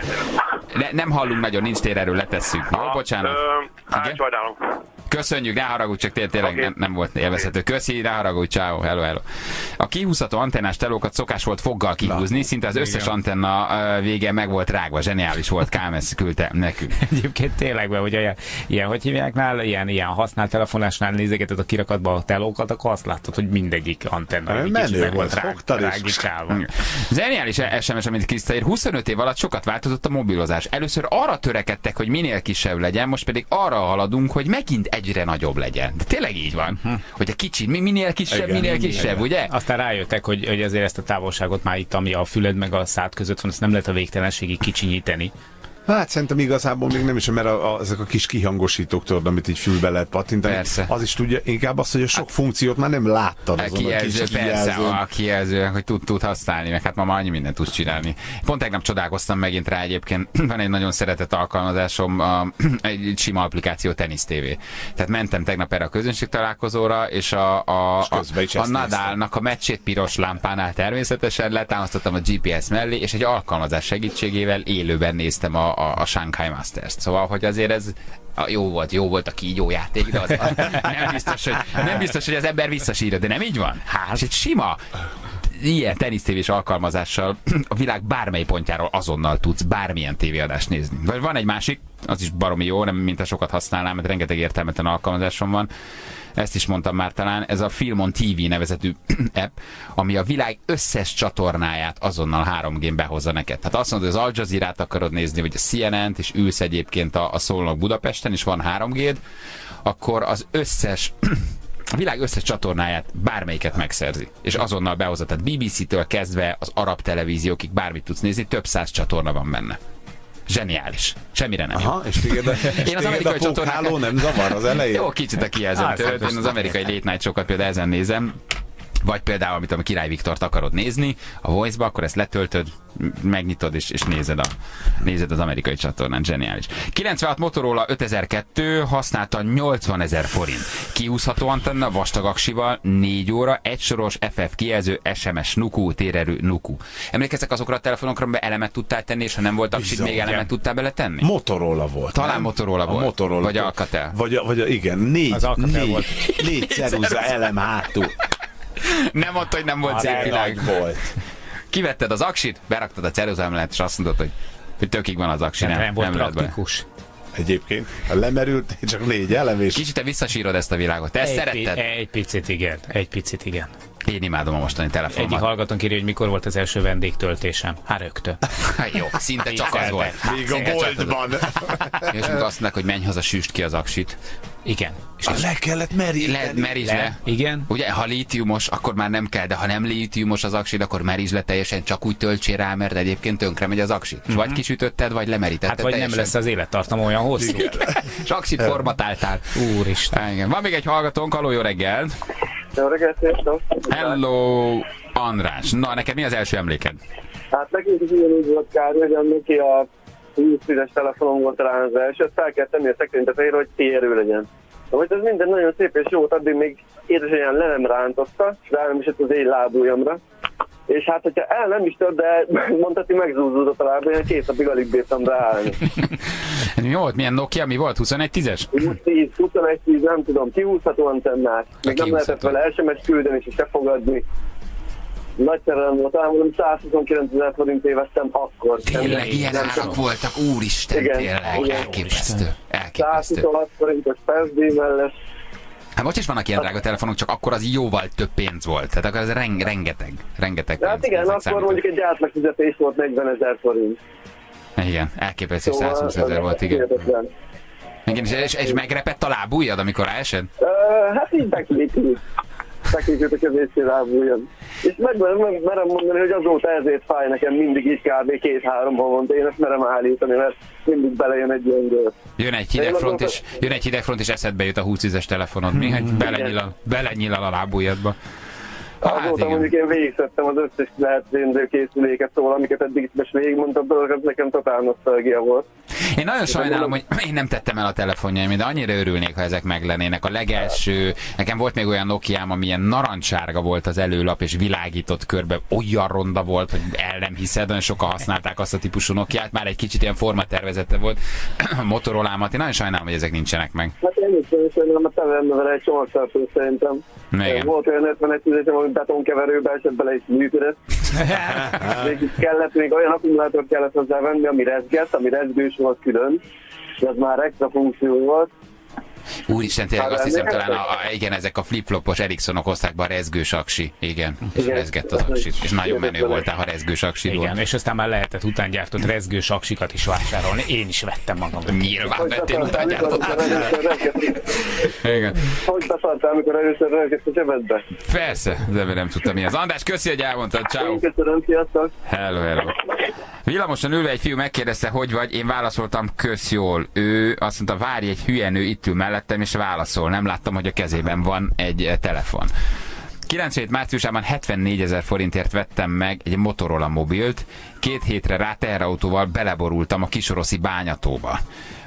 Ne, nem hallunk nagyon, nincs térerő, letesszük. Jó, bocsánat. Ö, hát, sajnálom. Köszönjük, ne haragudj, csak té- tényleg Oké. nem, nem volt élvezhető. Köszi, ne haragudj, ciao, hello, hello. A kihúzható antennás telókat szokás volt foggal kihúzni, szinte az összes antenna vége meg volt rágva, zseniális volt, Kámesz küldte nekünk. Egyébként tényleg, mert ugye ilyen, ilyen, hogy hívják nál, ilyen, ilyen használt telefonásnál nézegeted a kirakatba a telókat, akkor azt látod, hogy mindegyik antenna Menő egy kicsit meg volt, rág- fogtad és- rágicálva. Zseniális SMS, amit Kriszta ír. 25 év alatt sokat változott a mobilozás. Először arra törekedtek, hogy minél kisebb legyen, most pedig arra haladunk, hogy megint egyre nagyobb legyen. De tényleg így van, hogy a kicsi, mi- minél kisebb, Igen, minél igen. kisebb, ugye? Aztán rájöttek, hogy, hogy azért ezt a távolságot már itt, ami a füled meg a szád között van, ezt nem lehet a végtelenségig kicsinyíteni. Hát szerintem igazából még nem is, mert a, a, ezek a kis kihangosítók, tudod, amit így fülbe lehet pattintani. Persze. Az is tudja, inkább azt, hogy a sok funkciót már nem láttad A azon a kijelző, kis persze, kijelzőn. a kijelző, hogy tud, tud használni, meg hát ma már annyi mindent tudsz csinálni. Pont tegnap csodálkoztam megint rá egyébként, van egy nagyon szeretett alkalmazásom, a, egy sima applikáció Tennis TV. Tehát mentem tegnap erre a közönség találkozóra, és a, a, És a, is a ezt Nadalnak a meccsét piros lámpánál természetesen letámasztottam a GPS mellé, és egy alkalmazás segítségével élőben néztem a, a, a Shanghai Masters-t. Szóval, hogy azért ez a, jó volt, jó volt a kígyó játék, de az, nem, biztos, hogy, nem biztos, hogy az ember visszasírja, de nem így van? Hát, és egy sima ilyen tenisztévés alkalmazással a világ bármely pontjáról azonnal tudsz bármilyen tévéadást nézni. Vagy van egy másik, az is baromi jó, nem mint a sokat használnám, mert rengeteg értelmetlen alkalmazásom van. Ezt is mondtam már talán, ez a Filmon TV nevezetű app, ami a világ összes csatornáját azonnal 3G-n behozza neked. Tehát azt mondod, hogy az Al Jazeera-t akarod nézni, vagy a CNN-t, és ülsz egyébként a, a Szolnok Budapesten, és van 3G-d, akkor az összes a világ összes csatornáját, bármelyiket megszerzi. És azonnal behozza. Tehát BBC-től kezdve az arab televíziókig bármit tudsz nézni, több száz csatorna van benne. Zseniális. Semmire nem Aha, és téged, a- és Én az amerikai a csatornák... nem zavar az elején? Jó, kicsit a kijelzőm Á, törött. Én az amerikai late night sokat például ezen nézem. Vagy például, amit a Király Viktort akarod nézni, a Voice-ba, akkor ezt letöltöd, megnyitod és, és nézed, a, nézed az amerikai csatornán. Zseniális. 96 Motorola 5002 használta 80 ezer forint. Kiúszható antenna, vastag aksival, 4 óra, egy soros FF kijelző, SMS nuku, térerő nuku. Emlékeztek azokra a telefonokra, amiben elemet tudtál tenni, és ha nem volt aksid, Bizony, még elemet tudtál beletenni? Motorola volt. Talán nem? Motorola A volt. Motorola Vagy. Alcatel. Vagy, a- vagy a, igen, négy, Az Alcatel négy, volt. négy ceruza elem hátul. Nem mondta, hogy nem volt De szép világ. volt. Kivetted az aksit, beraktad a ceruzámlet, és azt mondod, hogy, hogy tökig van az aksi. Nem, nem volt bele. praktikus. Egyébként, ha lemerült, csak négy elem, és Kicsit te visszasírod ezt a világot. Te ezt Egy, szeretted? pi- egy picit igen, egy picit igen. Én imádom a mostani Egyik telefonomat. hallgatónk írja, hogy mikor volt az első vendégtöltésem. Hát rögtön. Jó, szinte csak az volt. még a boltban. És azt mondták, hogy menj haza, süst ki az aksit. Igen. És Ah, Le kellett meríteni. Le, merítsd le. le. Igen. Ugye, ha lítiumos, akkor már nem kell, de ha nem lítiumos az aksid, akkor merítsd le teljesen, csak úgy töltsél rá, mert egyébként tönkre megy az aksid. És vagy kisütötted, vagy lemerítetted Hát vagy nem teljesen. lesz az élettartam olyan hosszú. És aksit formatáltál. Úristen. Igen. Van még egy hallgatónk, haló, jó reggelt. Jó reggelt! Hello, András. Na, neked mi az első emléked? Hát nekünk is ugyanúgy volt kár, hogy a a 20 es telefonom volt talán az első, ezt fel kell tenni a szekrény tetejére, hogy kierő legyen. Na most ez minden nagyon szép és jó, volt, addig még édesanyám le nem rántotta, és rá nem is az én lábujjamra. És hát, hogyha el nem is tört, de mondhatni megzúzódott a lábam, én két napig alig bírtam ráállni. Mi volt? Milyen Nokia? Mi volt? 21-10-es? 10, 21, 10, nem tudom, kihúzható antennás. Még nem lehetett vele SMS küldeni és se fogadni. Nagy szerelem volt, talán mondom 129 ezer forintért vettem akkor. Tényleg ilyen nem árak voltak? Úristen, Igen, tényleg. igen. Elképesztő. Elképesztő. 126 forintos PSD mellett. Hát most is vannak ilyen drága telefonok, csak akkor az jóval több pénz volt. Tehát akkor ez reng, rengeteg, rengeteg De pénz. hát igen, akkor számítanak. mondjuk egy átlagfizetés volt 40 ezer forint. Igen, elképesztő, Szóval 120 ezer volt, igen. hihetetlen. igen és, és, és megrepett a lábujjad, amikor ráesett? Ö, Hát így bekékült. Bekékült a középső lábújam. És meg, meg merem mondani, hogy azóta ezért fáj nekem mindig így kb. két-három havonta. Én ezt merem állítani, mert mindig belejön egy gőz. Jön egy hidegfront, és, jön egy hidegfront, és eszedbe jut a 20 es telefonod. Mi, hogy belenyilal, belenyilal a lábujjadba. Hát Azóta igen. mondjuk én végigszedtem az összes lehetőző készüléket, szóval amiket eddig is végigmondtam, az nekem totál nosztalgia volt. Én nagyon sajnálom, hogy én nem tettem el a telefonjaimat, de annyira örülnék, ha ezek meg lennének. A legelső, nekem volt még olyan Nokiám, ami ilyen narancssárga volt az előlap, és világított körbe, olyan ronda volt, hogy el nem hiszed, nagyon sokan használták azt a típusú Nokiát, már egy kicsit ilyen formatervezete volt Motorolámat. Én nagyon sajnálom, hogy ezek nincsenek meg. Hát én is sajnálom, mert tele lenne vele egy csomagtartó szerintem. Igen. Volt olyan 51 tízesem, ami betonkeverőbe esett bele és működött. még kellett, még olyan akkumulátort kellett hozzá venni, ami rezgett, ami rezgős volt külön. És az már extra funkció volt. Úristen, tényleg azt hiszem talán, a, a, igen, ezek a flip-flopos Ericssonok hozták be a rezgős aksi. Igen, és Igen. rezgett az aksit. És nagyon menő voltál, ha rezgős aksi Igen, volt. és aztán már lehetett utángyártott rezgős aksikat is vásárolni. Én is vettem magam. Nyilván vettél utángyártott. Igen. Hogy beszartál, amikor először rezgett a zsebedbe? Persze, de nem tudtam mi az. András, köszi, hogy elmondtad. Ciao. Köszönöm, sziasztok! Hello, hello. Villamosan ülve egy fiú megkérdezte, hogy vagy, én válaszoltam, kösz jól. Ő azt mondta, várj, egy hülye nő itt ül mellettem, és válaszol. Nem láttam, hogy a kezében van egy eh, telefon. 97 márciusában 74 ezer forintért vettem meg egy Motorola mobilt, két hétre rá teherautóval beleborultam a kisoroszi bányatóba.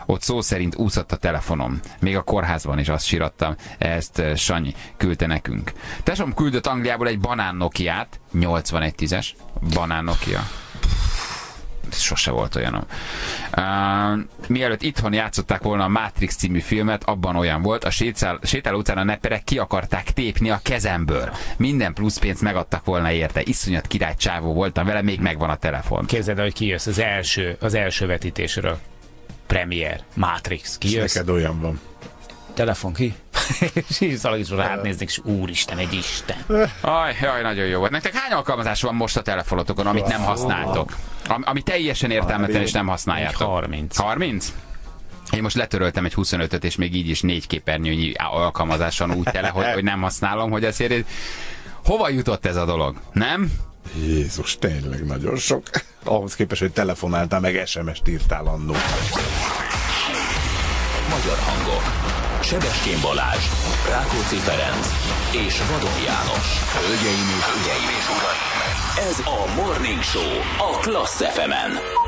Ott szó szerint úszott a telefonom. Még a kórházban is azt sírattam. Ezt eh, Sanyi küldte nekünk. Tesom küldött Angliából egy banán Nokiát, 8110-es, banán Nokia sose volt olyanom. Uh, mielőtt itthon játszották volna a Matrix című filmet, abban olyan volt, a sétál, sétáló után a neperek ki akarták tépni a kezemből. Minden plusz pénzt megadtak volna érte. Iszonyat király csávó voltam vele, még megvan a telefon. Képzeld el, hogy kijössz az első, az első vetítésről. Premier, Matrix, És kijössz. neked olyan van. Telefon ki? és rád néznek, és úristen, egy isten. Aj, jaj, nagyon jó volt. Nektek hány alkalmazás van most a telefonotokon, amit nem használtok? Am, ami teljesen értelmetlen és nem használjátok? Egy 30. 30? Én most letöröltem egy 25-öt, és még így is négy képernyőnyi alkalmazáson úgy tele, hogy, hogy nem használom, hogy ezért... Hova jutott ez a dolog? Nem? Jézus, tényleg nagyon sok. Ahhoz képest, hogy telefonáltál, meg SMS-t írtál annó. Magyar hangok Sebestyén Balázs, Rákóczi Ferenc és Vadon János. Hölgyeim és uraim, ez a Morning Show a Klassz FM-en.